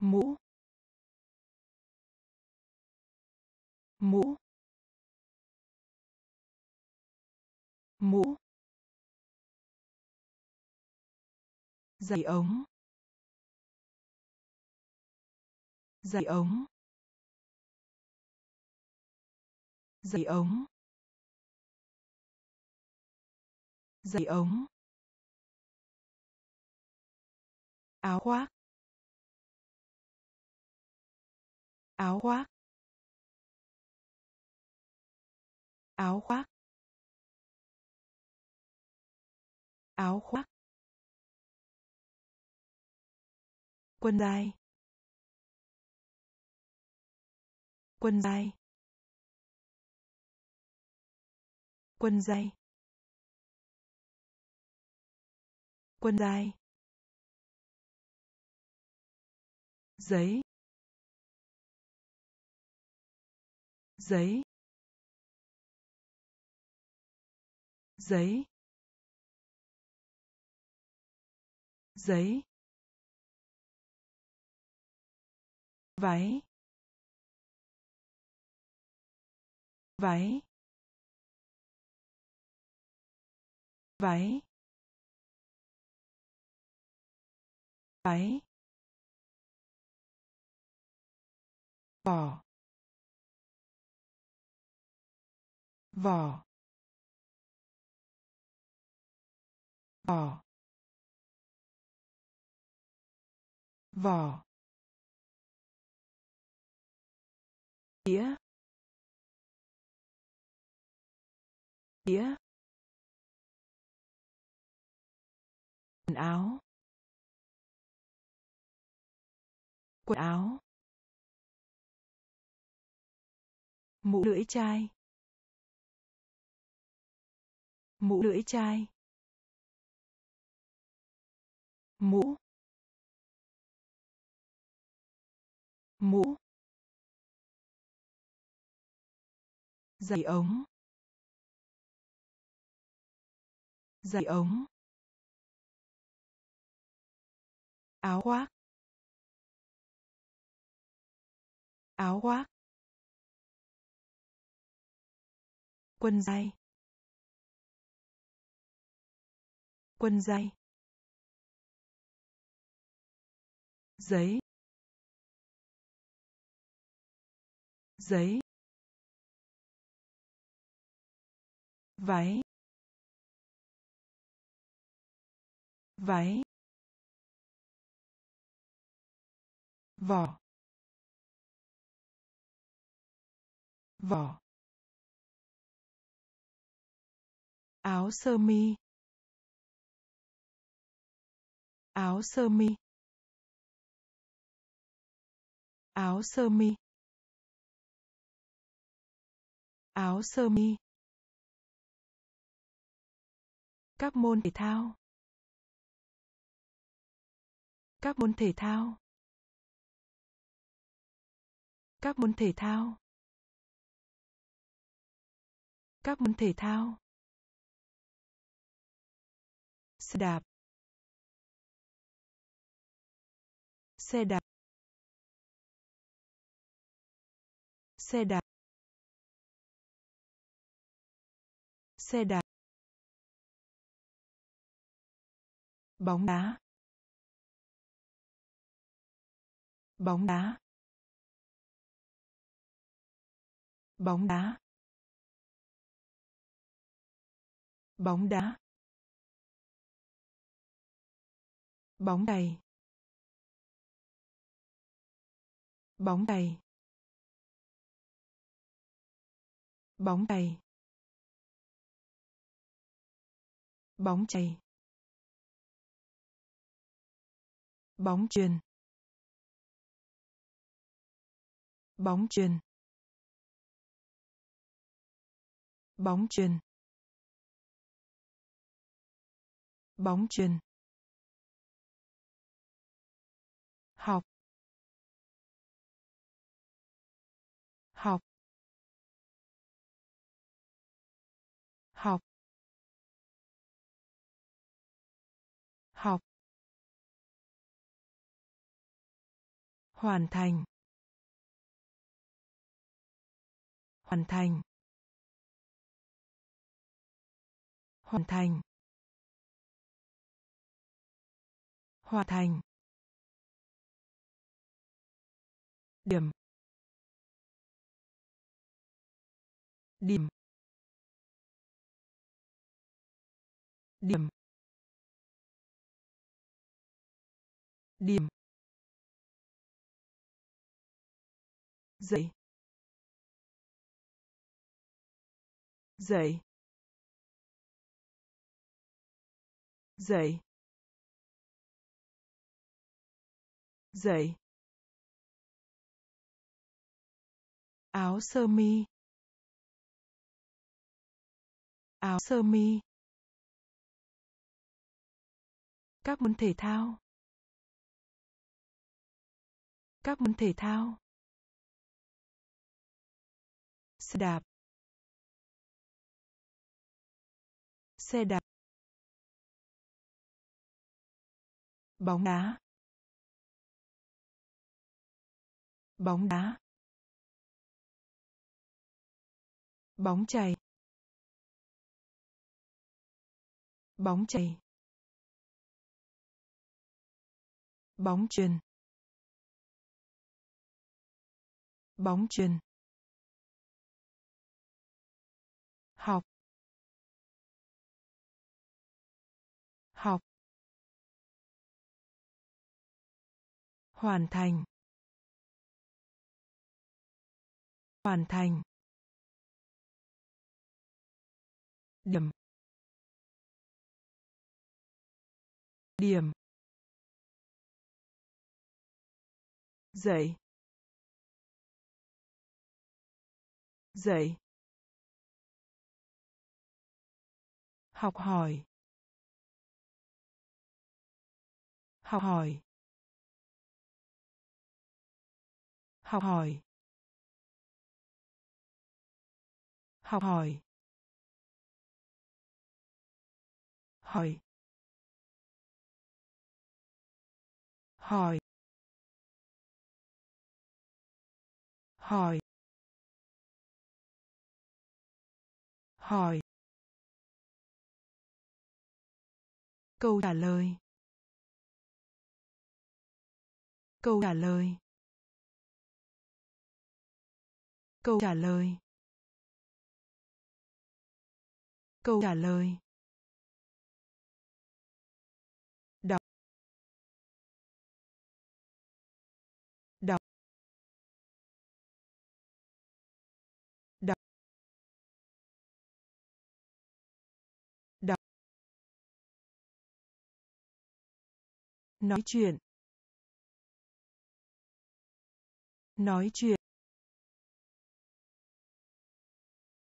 Mũ. Mũ. Mũ. Giày ống. Giày ống. Giày ống. Giày ống. Áo khoác. Áo khoác. Áo khoác. Áo khoác. Quân dài. Quân dài. Quân dài. Quân dài. Giấy. Giấy. Giấy. Giấy. Váy. Váy. Váy. Váy. Vỏ. Vỏ. Vỏ. Vỏ. Đĩa. Đĩa. Quần áo. Quần áo. Mũ lưỡi chai. Mũ lưỡi chai. Mũ. Mũ. Giày ống. Giày ống. Áo khoác. Áo khoác. Quân dài quân dài giấy. Giấy. Váy. Váy. Vỏ. Vỏ. Áo sơ mi. Áo sơ mi. Áo sơ mi. Áo sơ mi. Các môn thể thao. Các môn thể thao. Các môn thể thao. Các môn thể thao xe đạp. Xe đạp. Xe đạp. Xe đạp. Bóng đá. Bóng đá. Bóng đá. Bóng đá. Bóng đầy, bóng đầy, bóng đầy, bóng chày. Bóng truyền bóng truyền bóng truyền bóng truyền hoàn thành. Hoàn thành. Hoàn thành. Hoàn thành. Điểm. Điểm. Điểm. Điểm. Dậy. Dậy. Dậy. Dậy. Áo sơ mi. Áo sơ mi. Các môn thể thao. Các môn thể thao xe đạp. Xe đạp. Bóng đá. Bóng đá. Bóng chày. Bóng chày. Bóng truyền bóng truyền hoàn thành. Hoàn thành. Điểm. Điểm. Dậy dậy học hỏi. Học hỏi. Học hỏi. Học hỏi. Hỏi. Hỏi. Hỏi. Hỏi. Câu trả lời. Câu trả lời. Câu trả lời. Câu trả lời. Đọc. Đọc. Đọc. Đọc. Nói chuyện. Nói chuyện.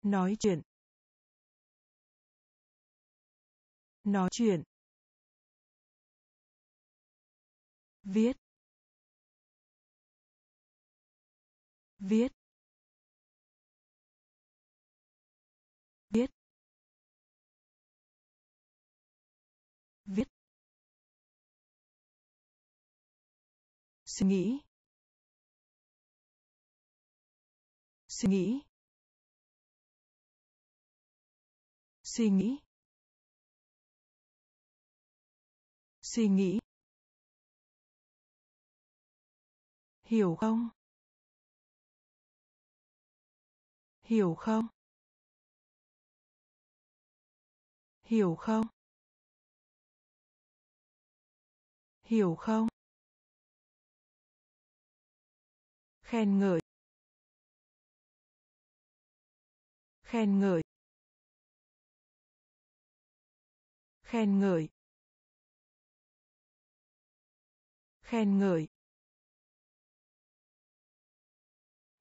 Nói chuyện. Nói chuyện. Viết. Viết. Viết. Viết. Suy nghĩ. Suy nghĩ. Suy nghĩ. Suy nghĩ. Hiểu không? Hiểu không? Hiểu không? Hiểu không? Khen ngợi. Khen ngợi. Khen ngợi. Khen ngợi.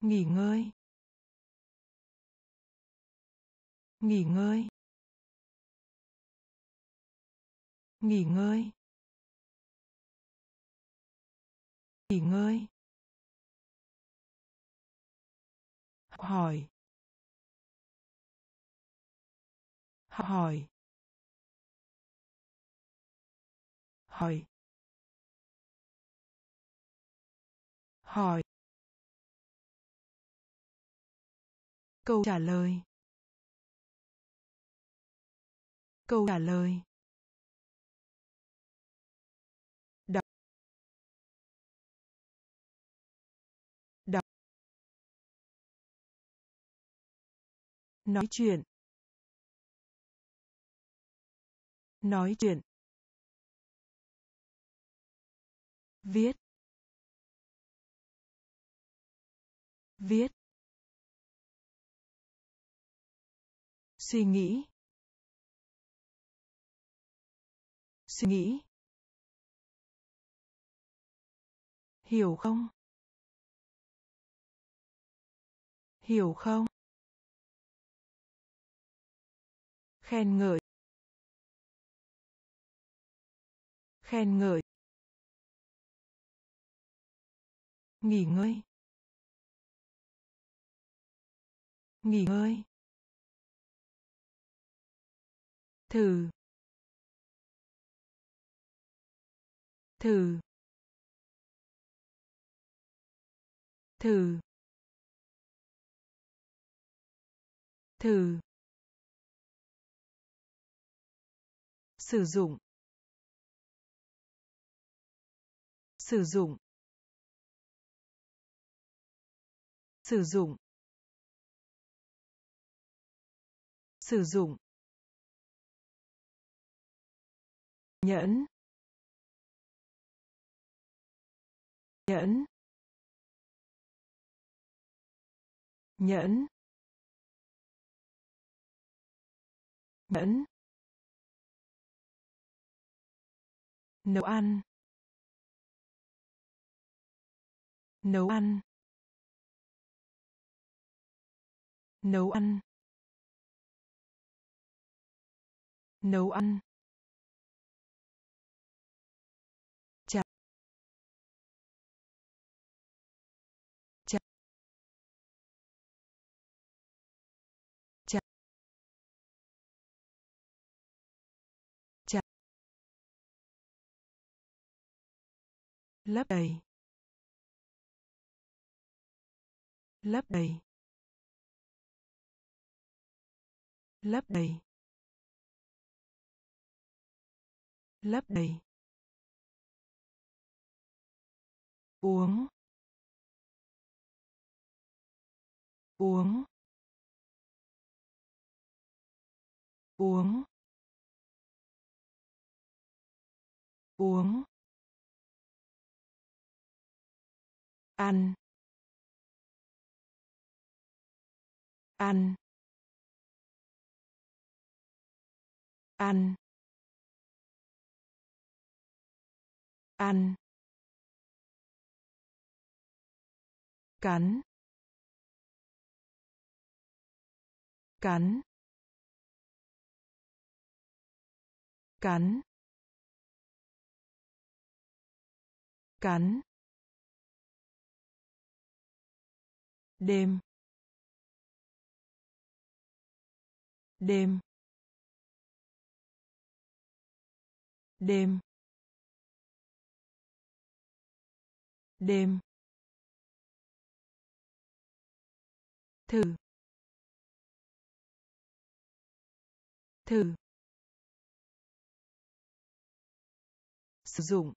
Nghỉ ngơi. Nghỉ ngơi. Nghỉ ngơi. Nghỉ ngơi. Hỏi. Hỏi. Hỏi. Hỏi. Câu trả lời. Câu trả lời. Đọc. Đọc. Nói chuyện. Nói chuyện. Viết. Viết. Suy nghĩ. Suy nghĩ. Hiểu không? Hiểu không? Khen ngợi. Khen ngợi. Nghỉ ngơi. Nghỉ ngơi. Thử. Thử. Thử. Thử. Sử dụng. Sử dụng. Sử dụng. Sử dụng. Nhẫn. Nhẫn. Nhẫn. Nhẫn. Nấu ăn. Nấu ăn. Nấu ăn. Nấu ăn. Lấp đầy. Lấp đầy. Lấp đầy. Lấp đầy. Uống. Uống. Uống. Uống. Ăn. Ăn. Ăn ăn cắn cắn cắn cắn đêm. Đêm. Đêm. Đêm. Thử. Thử. Sử dụng.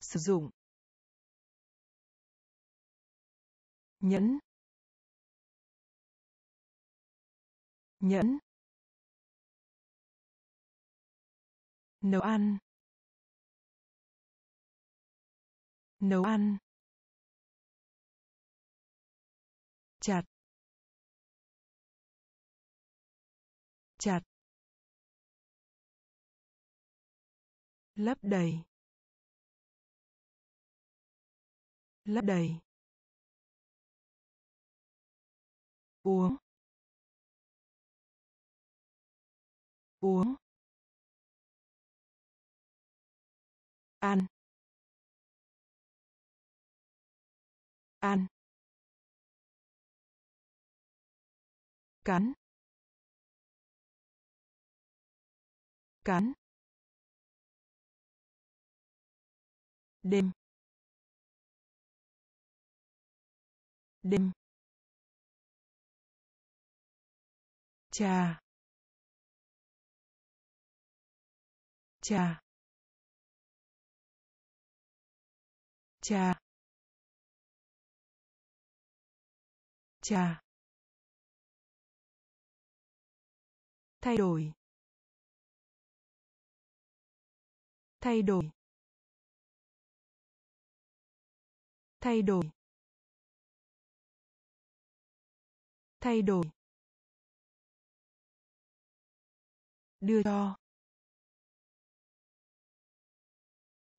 Sử dụng. Nhẫn. Nhẫn. Nấu ăn. Nấu ăn. Chặt. Chặt. Lấp đầy. Lấp đầy. Uống. Uống. An, an, cắn. Cắn. Đêm. Đêm. Trà. Trà. Trà trà thay đổi. Thay đổi. Thay đổi. Thay đổi. Đưa cho.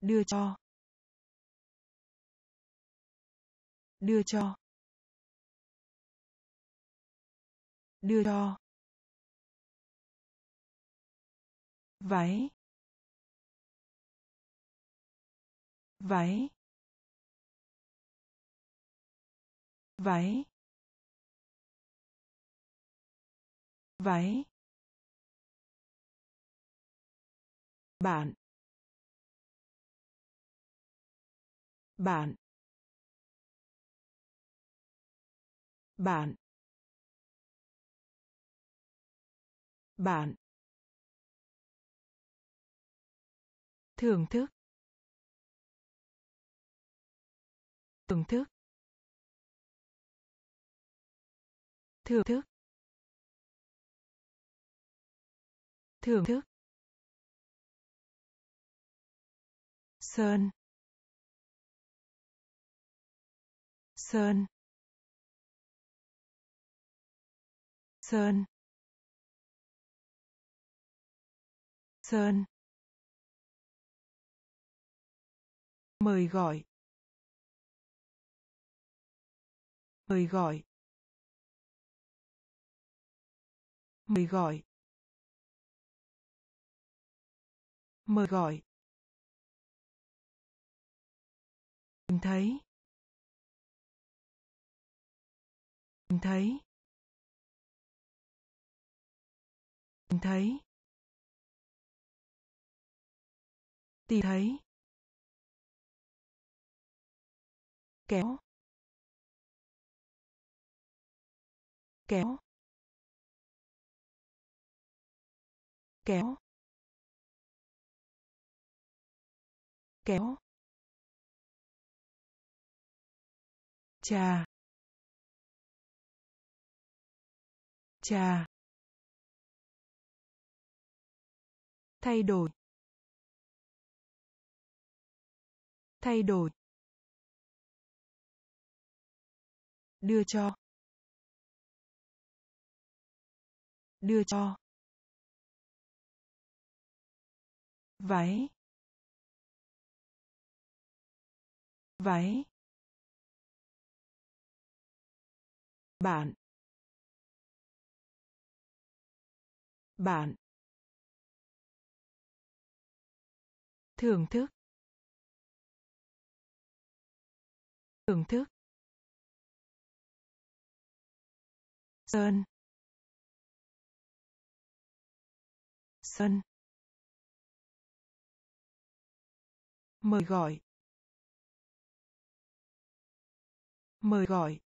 Đưa cho. Đưa cho. Đưa cho. Váy. Váy. Váy. Váy. Bạn. Bạn. Bạn bạn thưởng thức thưởng thức thưởng thức thưởng thức. Sơn. Sơn. Sơn. Sơn. Mời gọi. Mời gọi. Mời gọi. Mời gọi. Tìm thấy. Tìm thấy. Tìm thấy. Tìm thấy. Kéo. Kéo. Kéo. Kéo. Trà trà thay đổi. Thay đổi. Đưa cho. Đưa cho. Váy. Váy. Bạn. Bạn. Thưởng thức. Thưởng thức. Sơn. Sơn. Mời gọi. Mời gọi.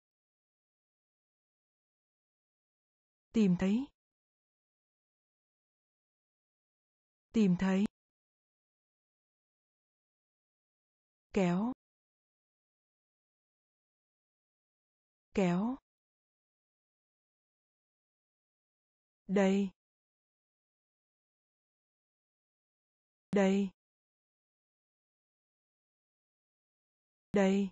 Tìm thấy. Tìm thấy. Kéo. Kéo. Đây. Đây. Đây.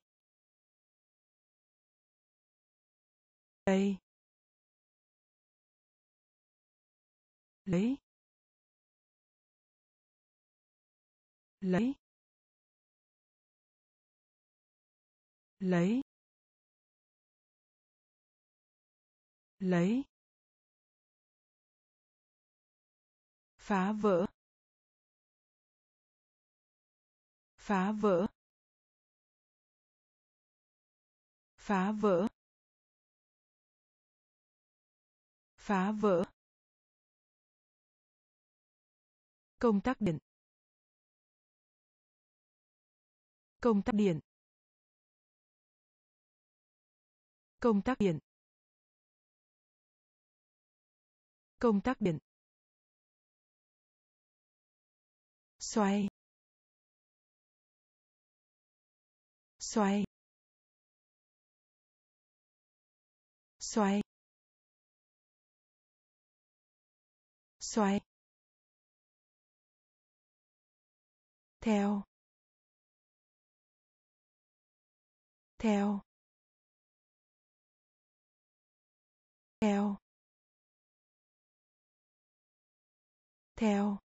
Đây. Lấy. Lấy. Lấy. Lấy. Phá vỡ. Phá vỡ. Phá vỡ. Phá vỡ. Công tắc điện. Công tắc điện. Công tác điện công tác điện xoay. Xoay. Xoay. Xoay. Theo. Theo. Theo. Theo.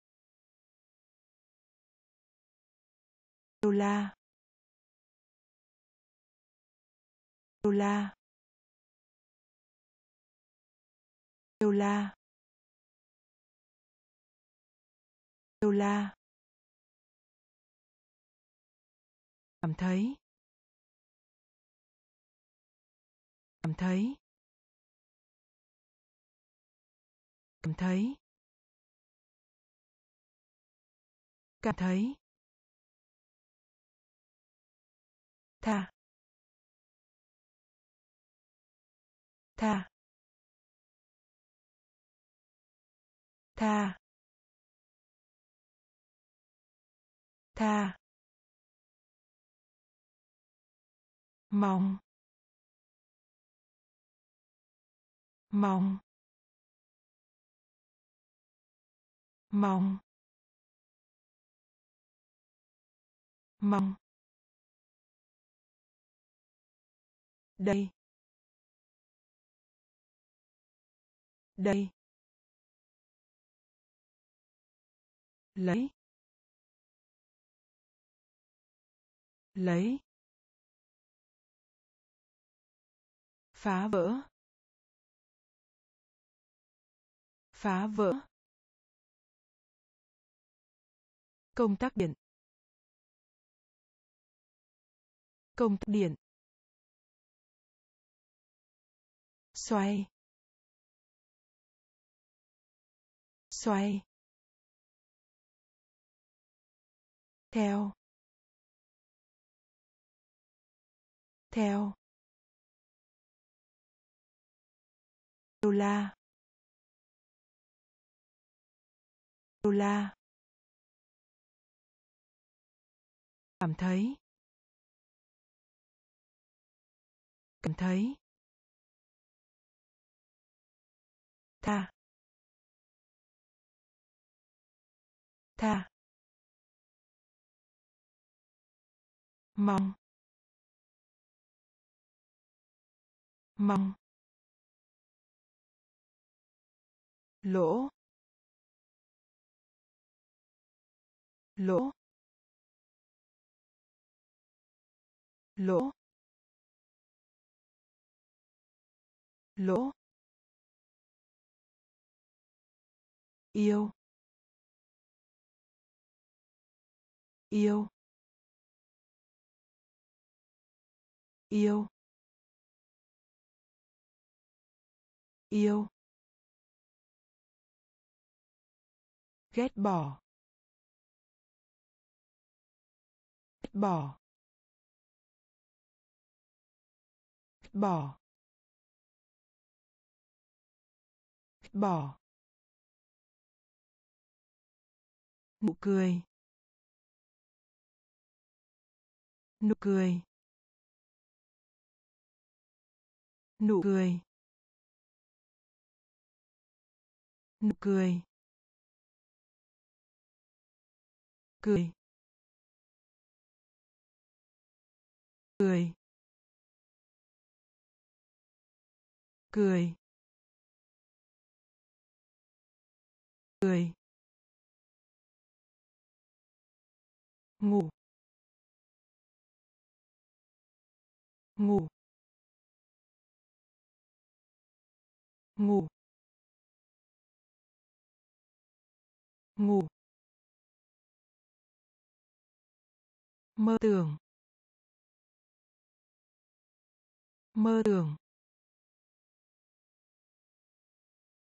Đô la. Đô la. Đô la. Đô la. Cảm thấy. Cảm thấy. Cảm thấy. Cảm thấy. Tha. Tha. Tha. Tha. Mong. Mong. Mong. Mong. Đây. Đây. Lấy. Lấy. Phá vỡ. Phá vỡ. Công tắc điện. Công tắc điện. Xoay. Xoay. Theo. Theo. Đô la. Đô la. Cảm thấy. Cảm thấy. Tha. Tha. Mong. Mong. Lỗ. Lỗ. Lỗ lỗ yêu yêu yêu yêu. Ghét bỏ. Ghét bỏ. Bỏ bỏ nụ cười. Nụ cười. Nụ cười. Nụ cười. Cười. Cười. Cười. Cười. Ngủ. Ngủ. Ngủ. Ngủ. Mơ tưởng. Mơ tưởng.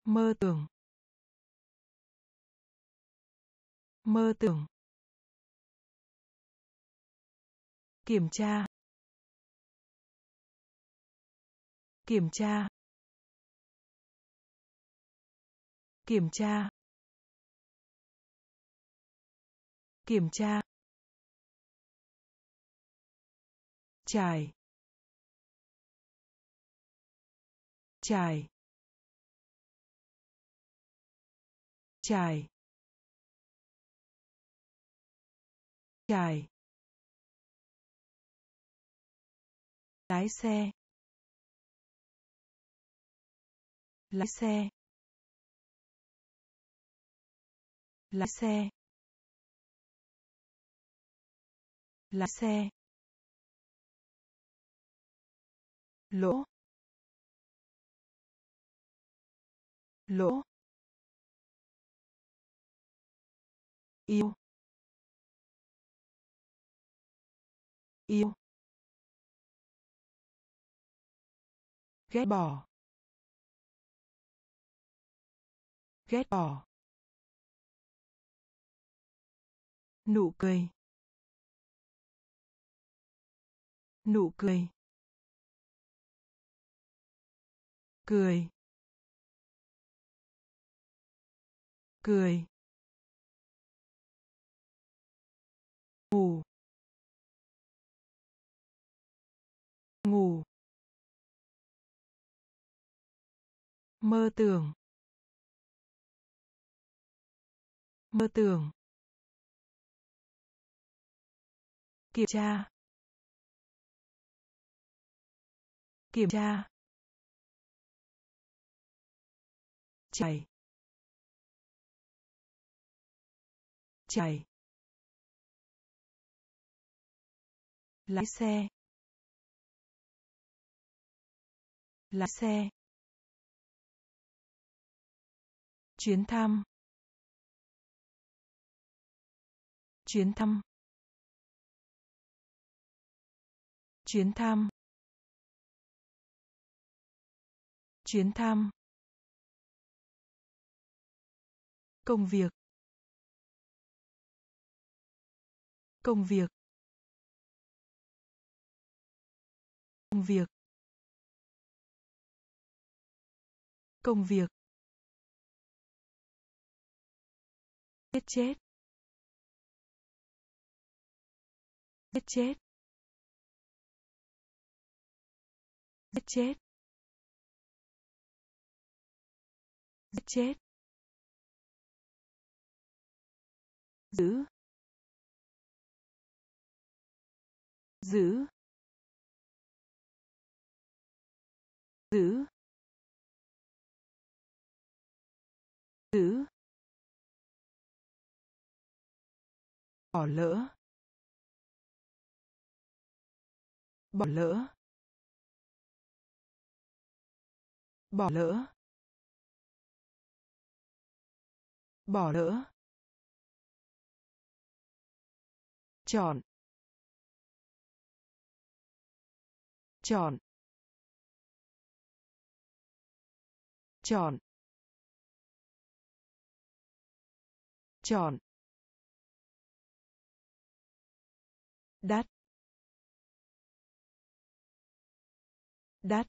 Mơ tưởng. Mơ tưởng. Kiểm tra. Kiểm tra. Kiểm tra. Kiểm tra. Trải. Trải. Trải trải lái xe. Lái xe. Lái xe. Lái xe. Lỗ. Lỗ. Yêu. Yêu. Ghét bỏ. Ghét bỏ. Nụ cười. Nụ cười. Cười. Cười. Ngủ. Ngủ. Mơ tưởng. Mơ tưởng. Kiểm tra. Kiểm tra. Chảy chảy lái xe. Lái xe. Chuyến thăm. Chuyến thăm. Chuyến thăm. Chuyến thăm. Công việc. Công việc. Công việc. Công việc. Giết chết. Giết chết. Giết chết. Giết chết. Giữ. Giữ. Giữ giữ bỏ lỡ. Bỏ lỡ. Bỏ lỡ. Bỏ lỡ. Chọn. Chọn. Chọn. Chọn. Đắt. Đắt.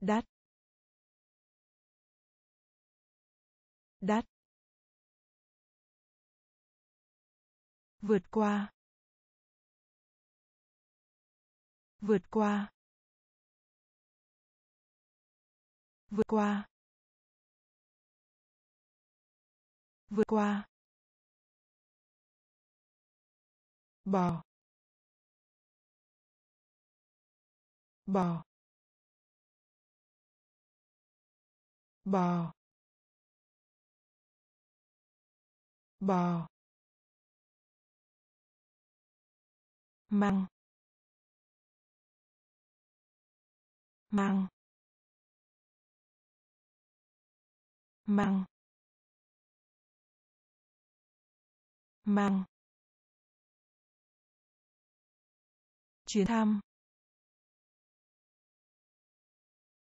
Đắt. Đắt. Vượt qua. Vượt qua. Vượt qua. Vượt qua. Bò. Bò. Bò. Bò. Măng. Măng. Măng. Măng. Chuyến thăm.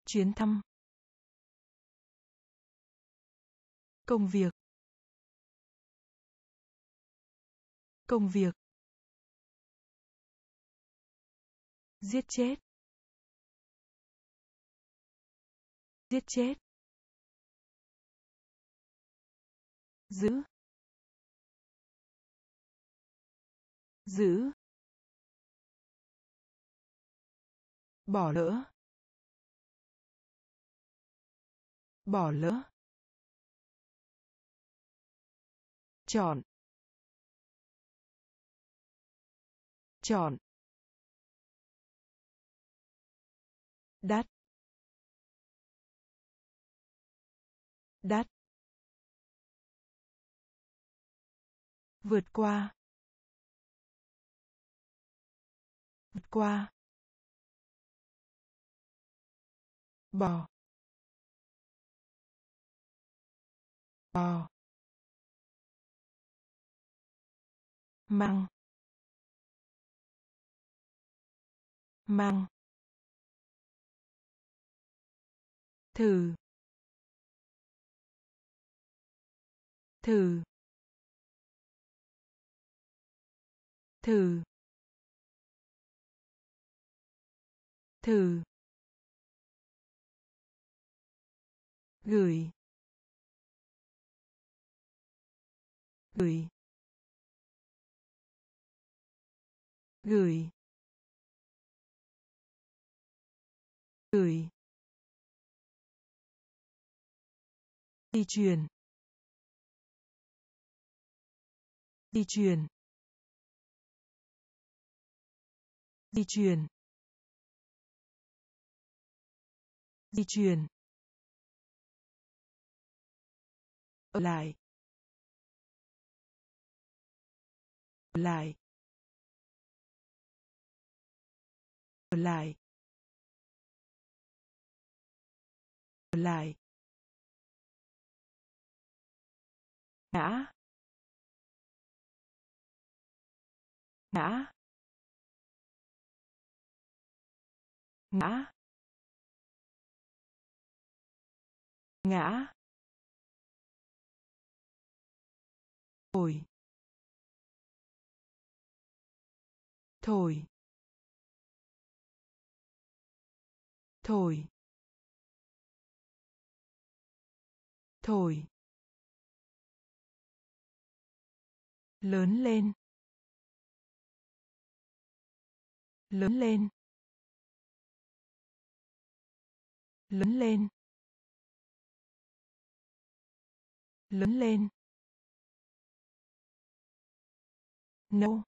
Chuyến thăm. Công việc. Công việc. Giết chết. Giết chết. Giữ. Giữ. Bỏ lỡ. Bỏ lỡ. Chọn. Chọn. Đắt. Đắt. Vượt qua. Vượt qua. Bò bò măng. Măng. Thử. Thử. Thử. Thử. Gửi. Gửi. Gửi. Gửi. Di chuyển. Di chuyển. Di chuyển. Di chuyển. Ở lại. Ở lại. Ở lại. Ở lại. Ngã. Ngã. Ngã. Ngã. Thổi. Thổi. Thổi. Thổi. Lớn lên. Lớn lên. Lớn lên. Lớn lên. No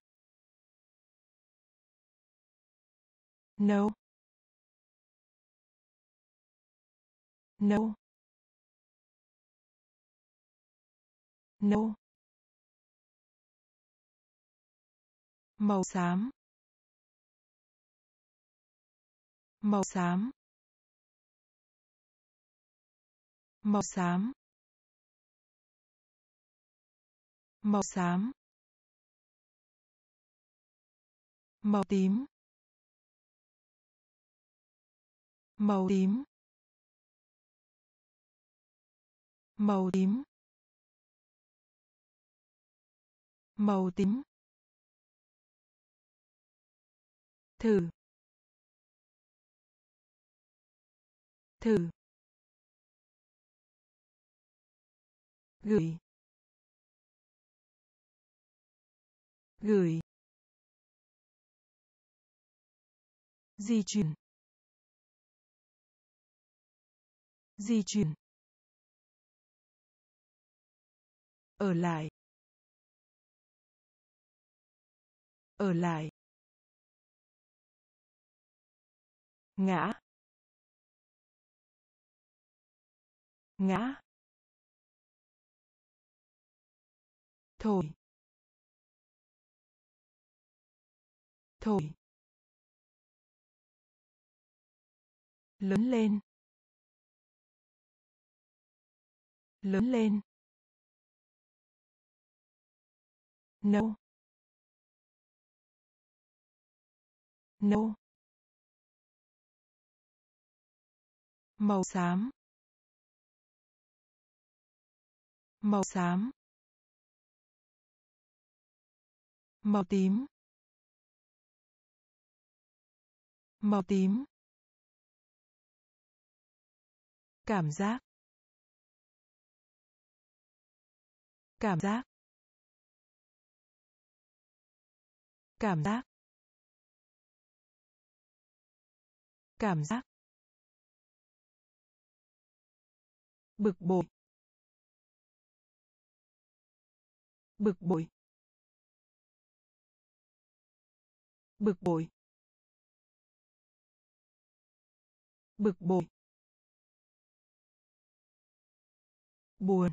no no no màu xám. Màu xám. Màu xám. Màu xám. Màu tím. Màu tím. Màu tím. Màu tím. Thử. Thử. Gửi gửi di chuyển di chuyển ở lại ở lại ngã ngã thổi thổi lớn lên. Lớn lên. Nâu. Nâu. Màu xám. Màu xám. Màu tím. Màu tím. Cảm giác. Cảm giác. Cảm giác. Cảm giác. Bực bội. Bực bội. Bực bội. Bực bội. Buồn.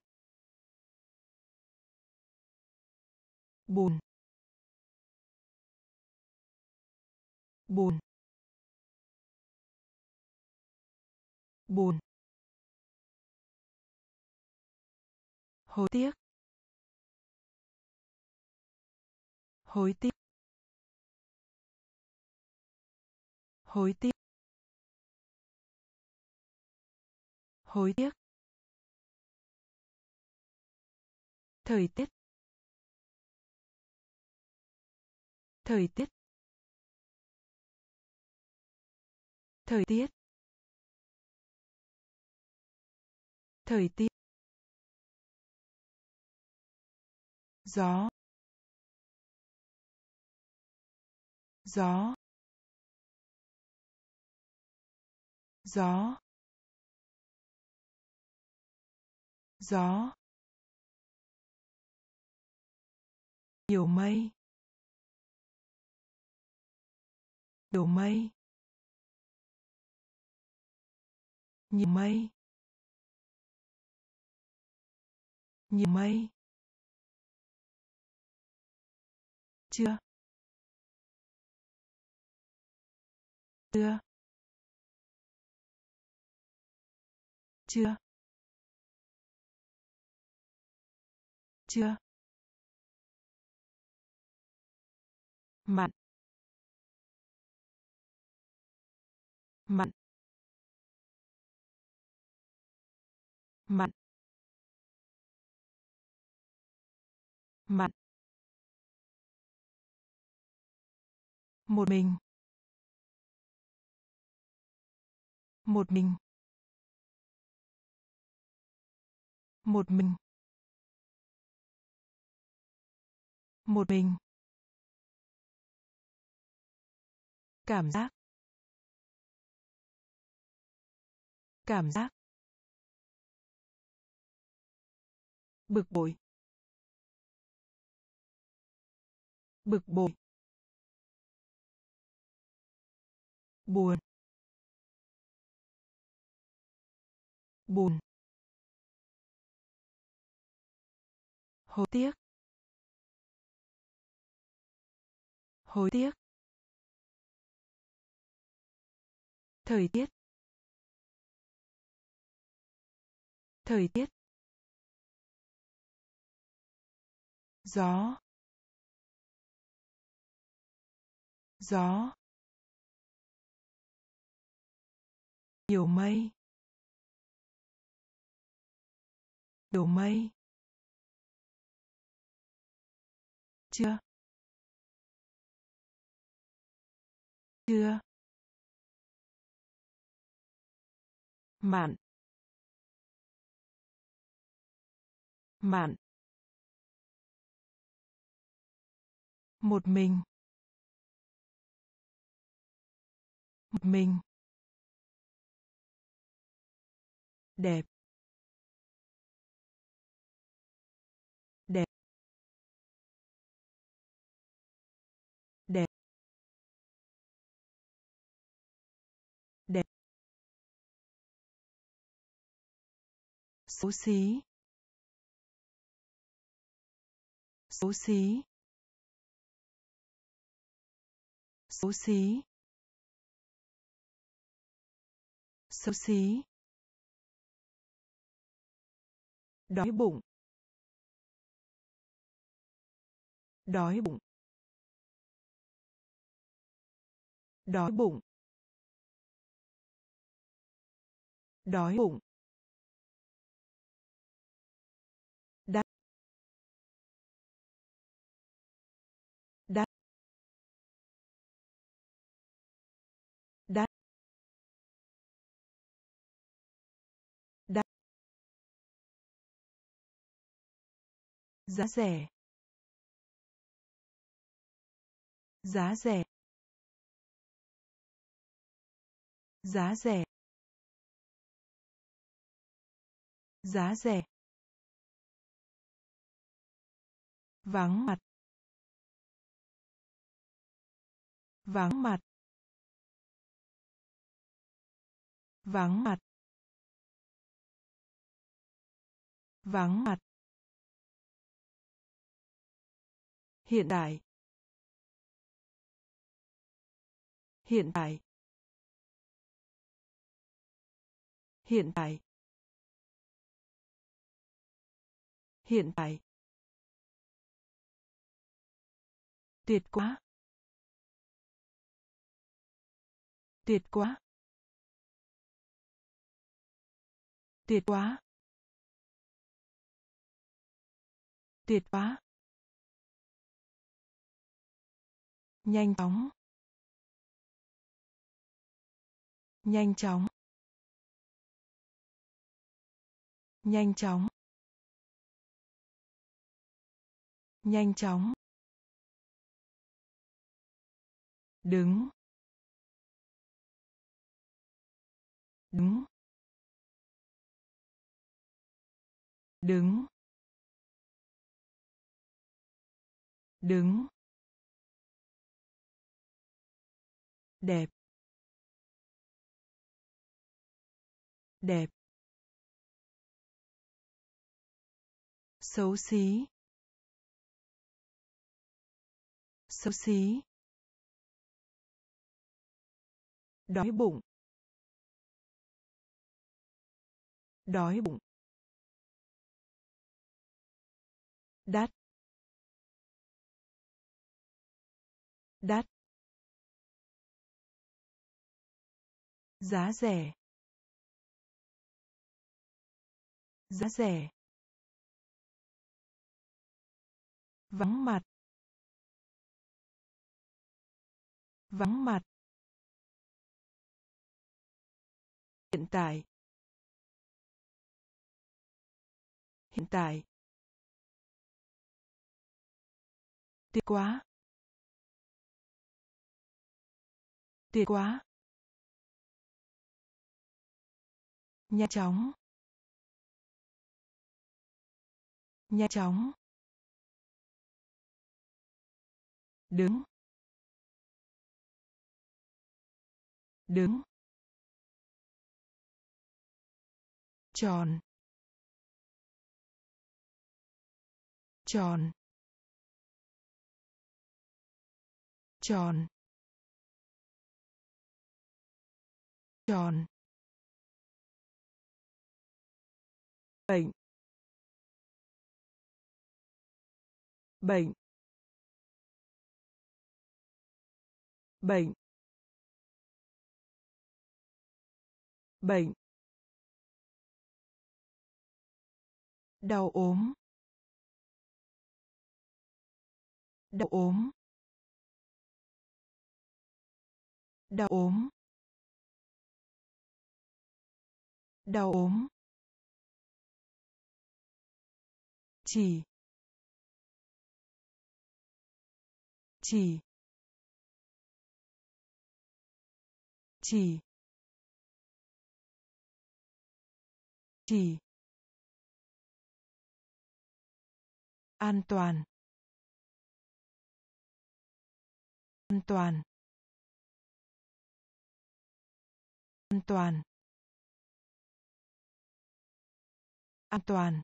Buồn. Buồn. Buồn. Hối tiếc. Hối tiếc. Hối tiếc. Hối tiếc. Thời tiết. Thời tiết. Thời tiết. Thời tiết. Gió. Gió. Gió. Gió. Nhiều mây. Nhiều mây. Nhiều mây. Nhiều mây. Chưa. Chưa. Chưa? Chưa. Mặn. Mặn. Mặn. Mặn. Một mình. Một mình. Một mình. Một mình. Cảm giác. Cảm giác. Bực bội. Bực bội. Buồn. Buồn. Hối tiếc. Hối tiếc. Thời tiết. Thời tiết. Gió. Gió. Nhiều mây. Nhiều mây. Chưa? Chưa. Mạn. Mạn. Một mình. Một mình. Đẹp. đẹp xấu xí. Xấu xí. Xấu xí. Xấu xí. Đói bụng. Đói bụng. Đói bụng. Đói bụng. Giá rẻ. Giá rẻ. Giá rẻ. Giá rẻ. Vắng mặt. Vắng mặt. Vắng mặt. Vắng mặt. Hiện đại. Hiện tại hiện tại hiện tại tuyệt quá. Tuyệt quá. Tuyệt quá. Tuyệt quá. Nhanh chóng. Nhanh chóng. Nhanh chóng. Nhanh chóng. Đứng. Đứng. Đứng. Đứng. Đẹp. Đẹp. Xấu xí. Xấu xí. Đói bụng. Đói bụng. Đắt. Đắt. Giá rẻ. Giá rẻ. Vắng mặt. Vắng mặt. Hiện tại. Hiện tại. Tuyệt quá. Tuyệt quá. Nhanh chóng. Nhanh chóng. Đứng. Đứng. Tròn. Tròn. Tròn. Tròn. Bệnh. Bệnh. Bệnh. Bệnh. Đau ốm. Đau ốm. Đau ốm. Đau ốm. Chỉ. Chỉ. Chỉ. Chỉ. An toàn. An toàn. An toàn. An toàn.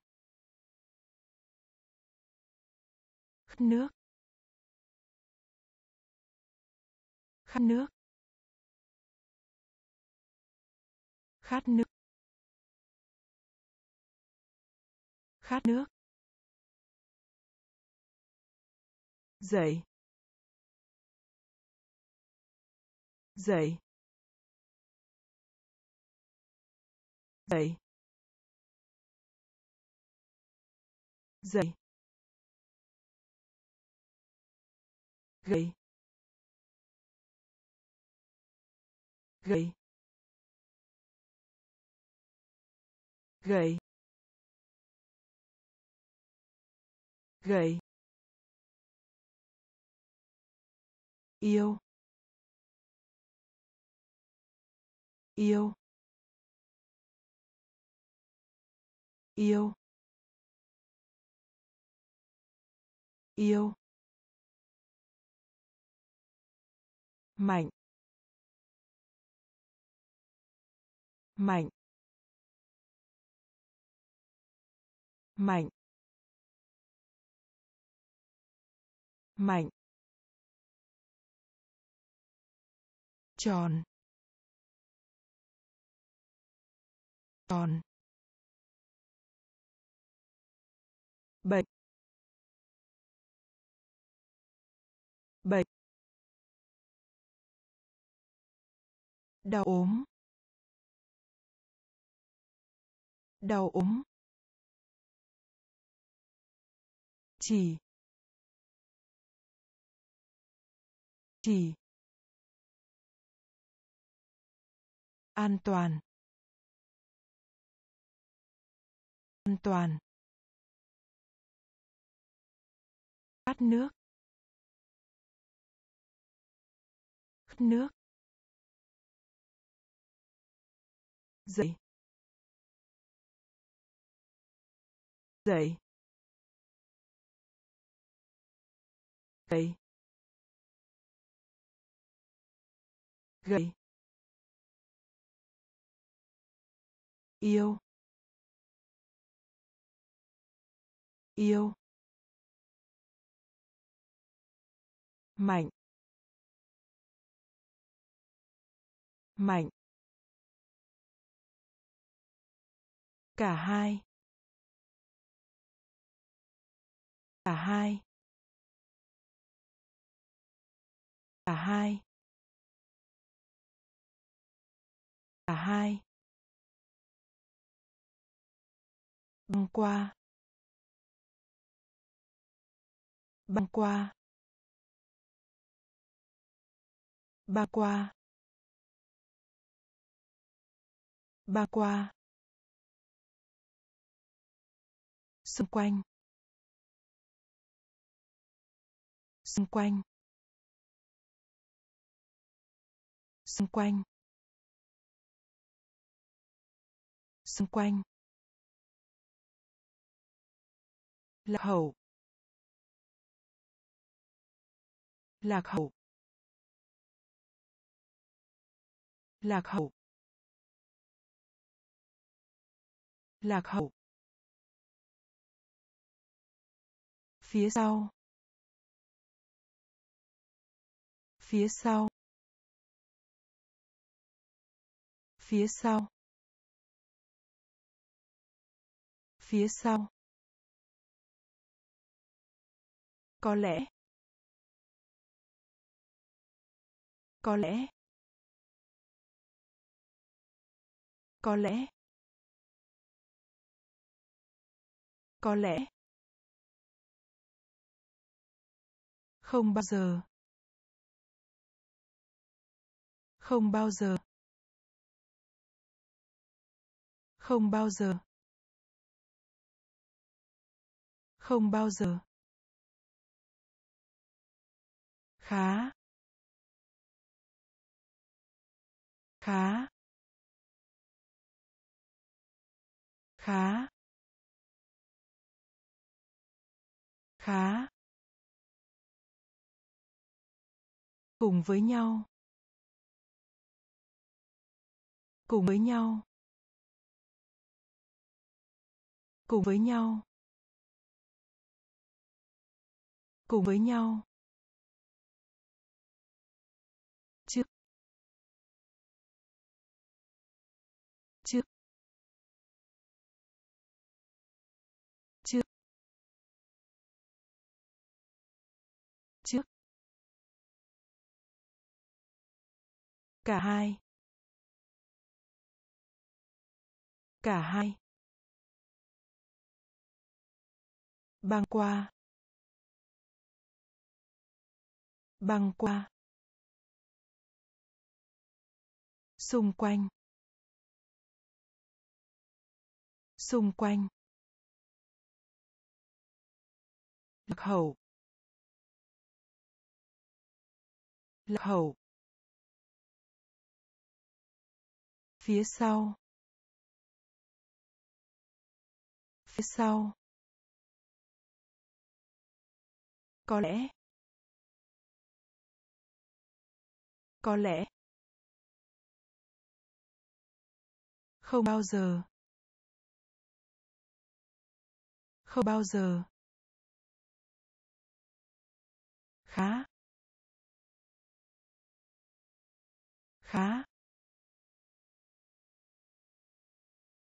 Khát nước. Khát nước. Khát nước. Khát nước. Dậy. Dậy. Dậy. Dậy. Gầy, gầy, gầy, gầy, yêu. Yêu. Yêu. Yêu. Mạnh. Mạnh. Mạnh. Mạnh. Tròn. Tròn. Bệnh. Bệnh. Đau ốm. Đau ốm. Chỉ. Chỉ. An toàn. An toàn. Khát nước. Khát nước. Dậy. Dậy. Gậy gậy. Yêu. Yêu. Mạnh. Mạnh. Cả hai. Cả hai. Cả hai. Cả hai. Băng qua. Băng qua. Ba qua. Ba qua. Xung quanh. Xung quanh. Xung quanh. Xung quanh. Lạc hậu. Lạc hậu. Lạc hậu. Lạc hậu. Phía sau. Phía sau. Phía sau. Phía sau. Có lẽ. Có lẽ. Có lẽ. Có lẽ. Không bao giờ. Không bao giờ. Không bao giờ. Không bao giờ. Khá. Khá. Khá. Khá. Cùng với nhau. Cùng với nhau. Cùng với nhau. Cùng với nhau. Cả hai. Cả hai. Băng qua. Băng qua. Xung quanh. Xung quanh. Lạc hậu. Lạc hậu. Phía sau. Phía sau. Có lẽ. Có lẽ. Không bao giờ. Không bao giờ. Khá. Khá.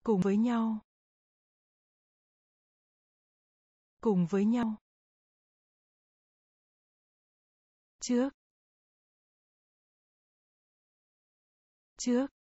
Cùng với nhau. Cùng với nhau. Trước. Trước.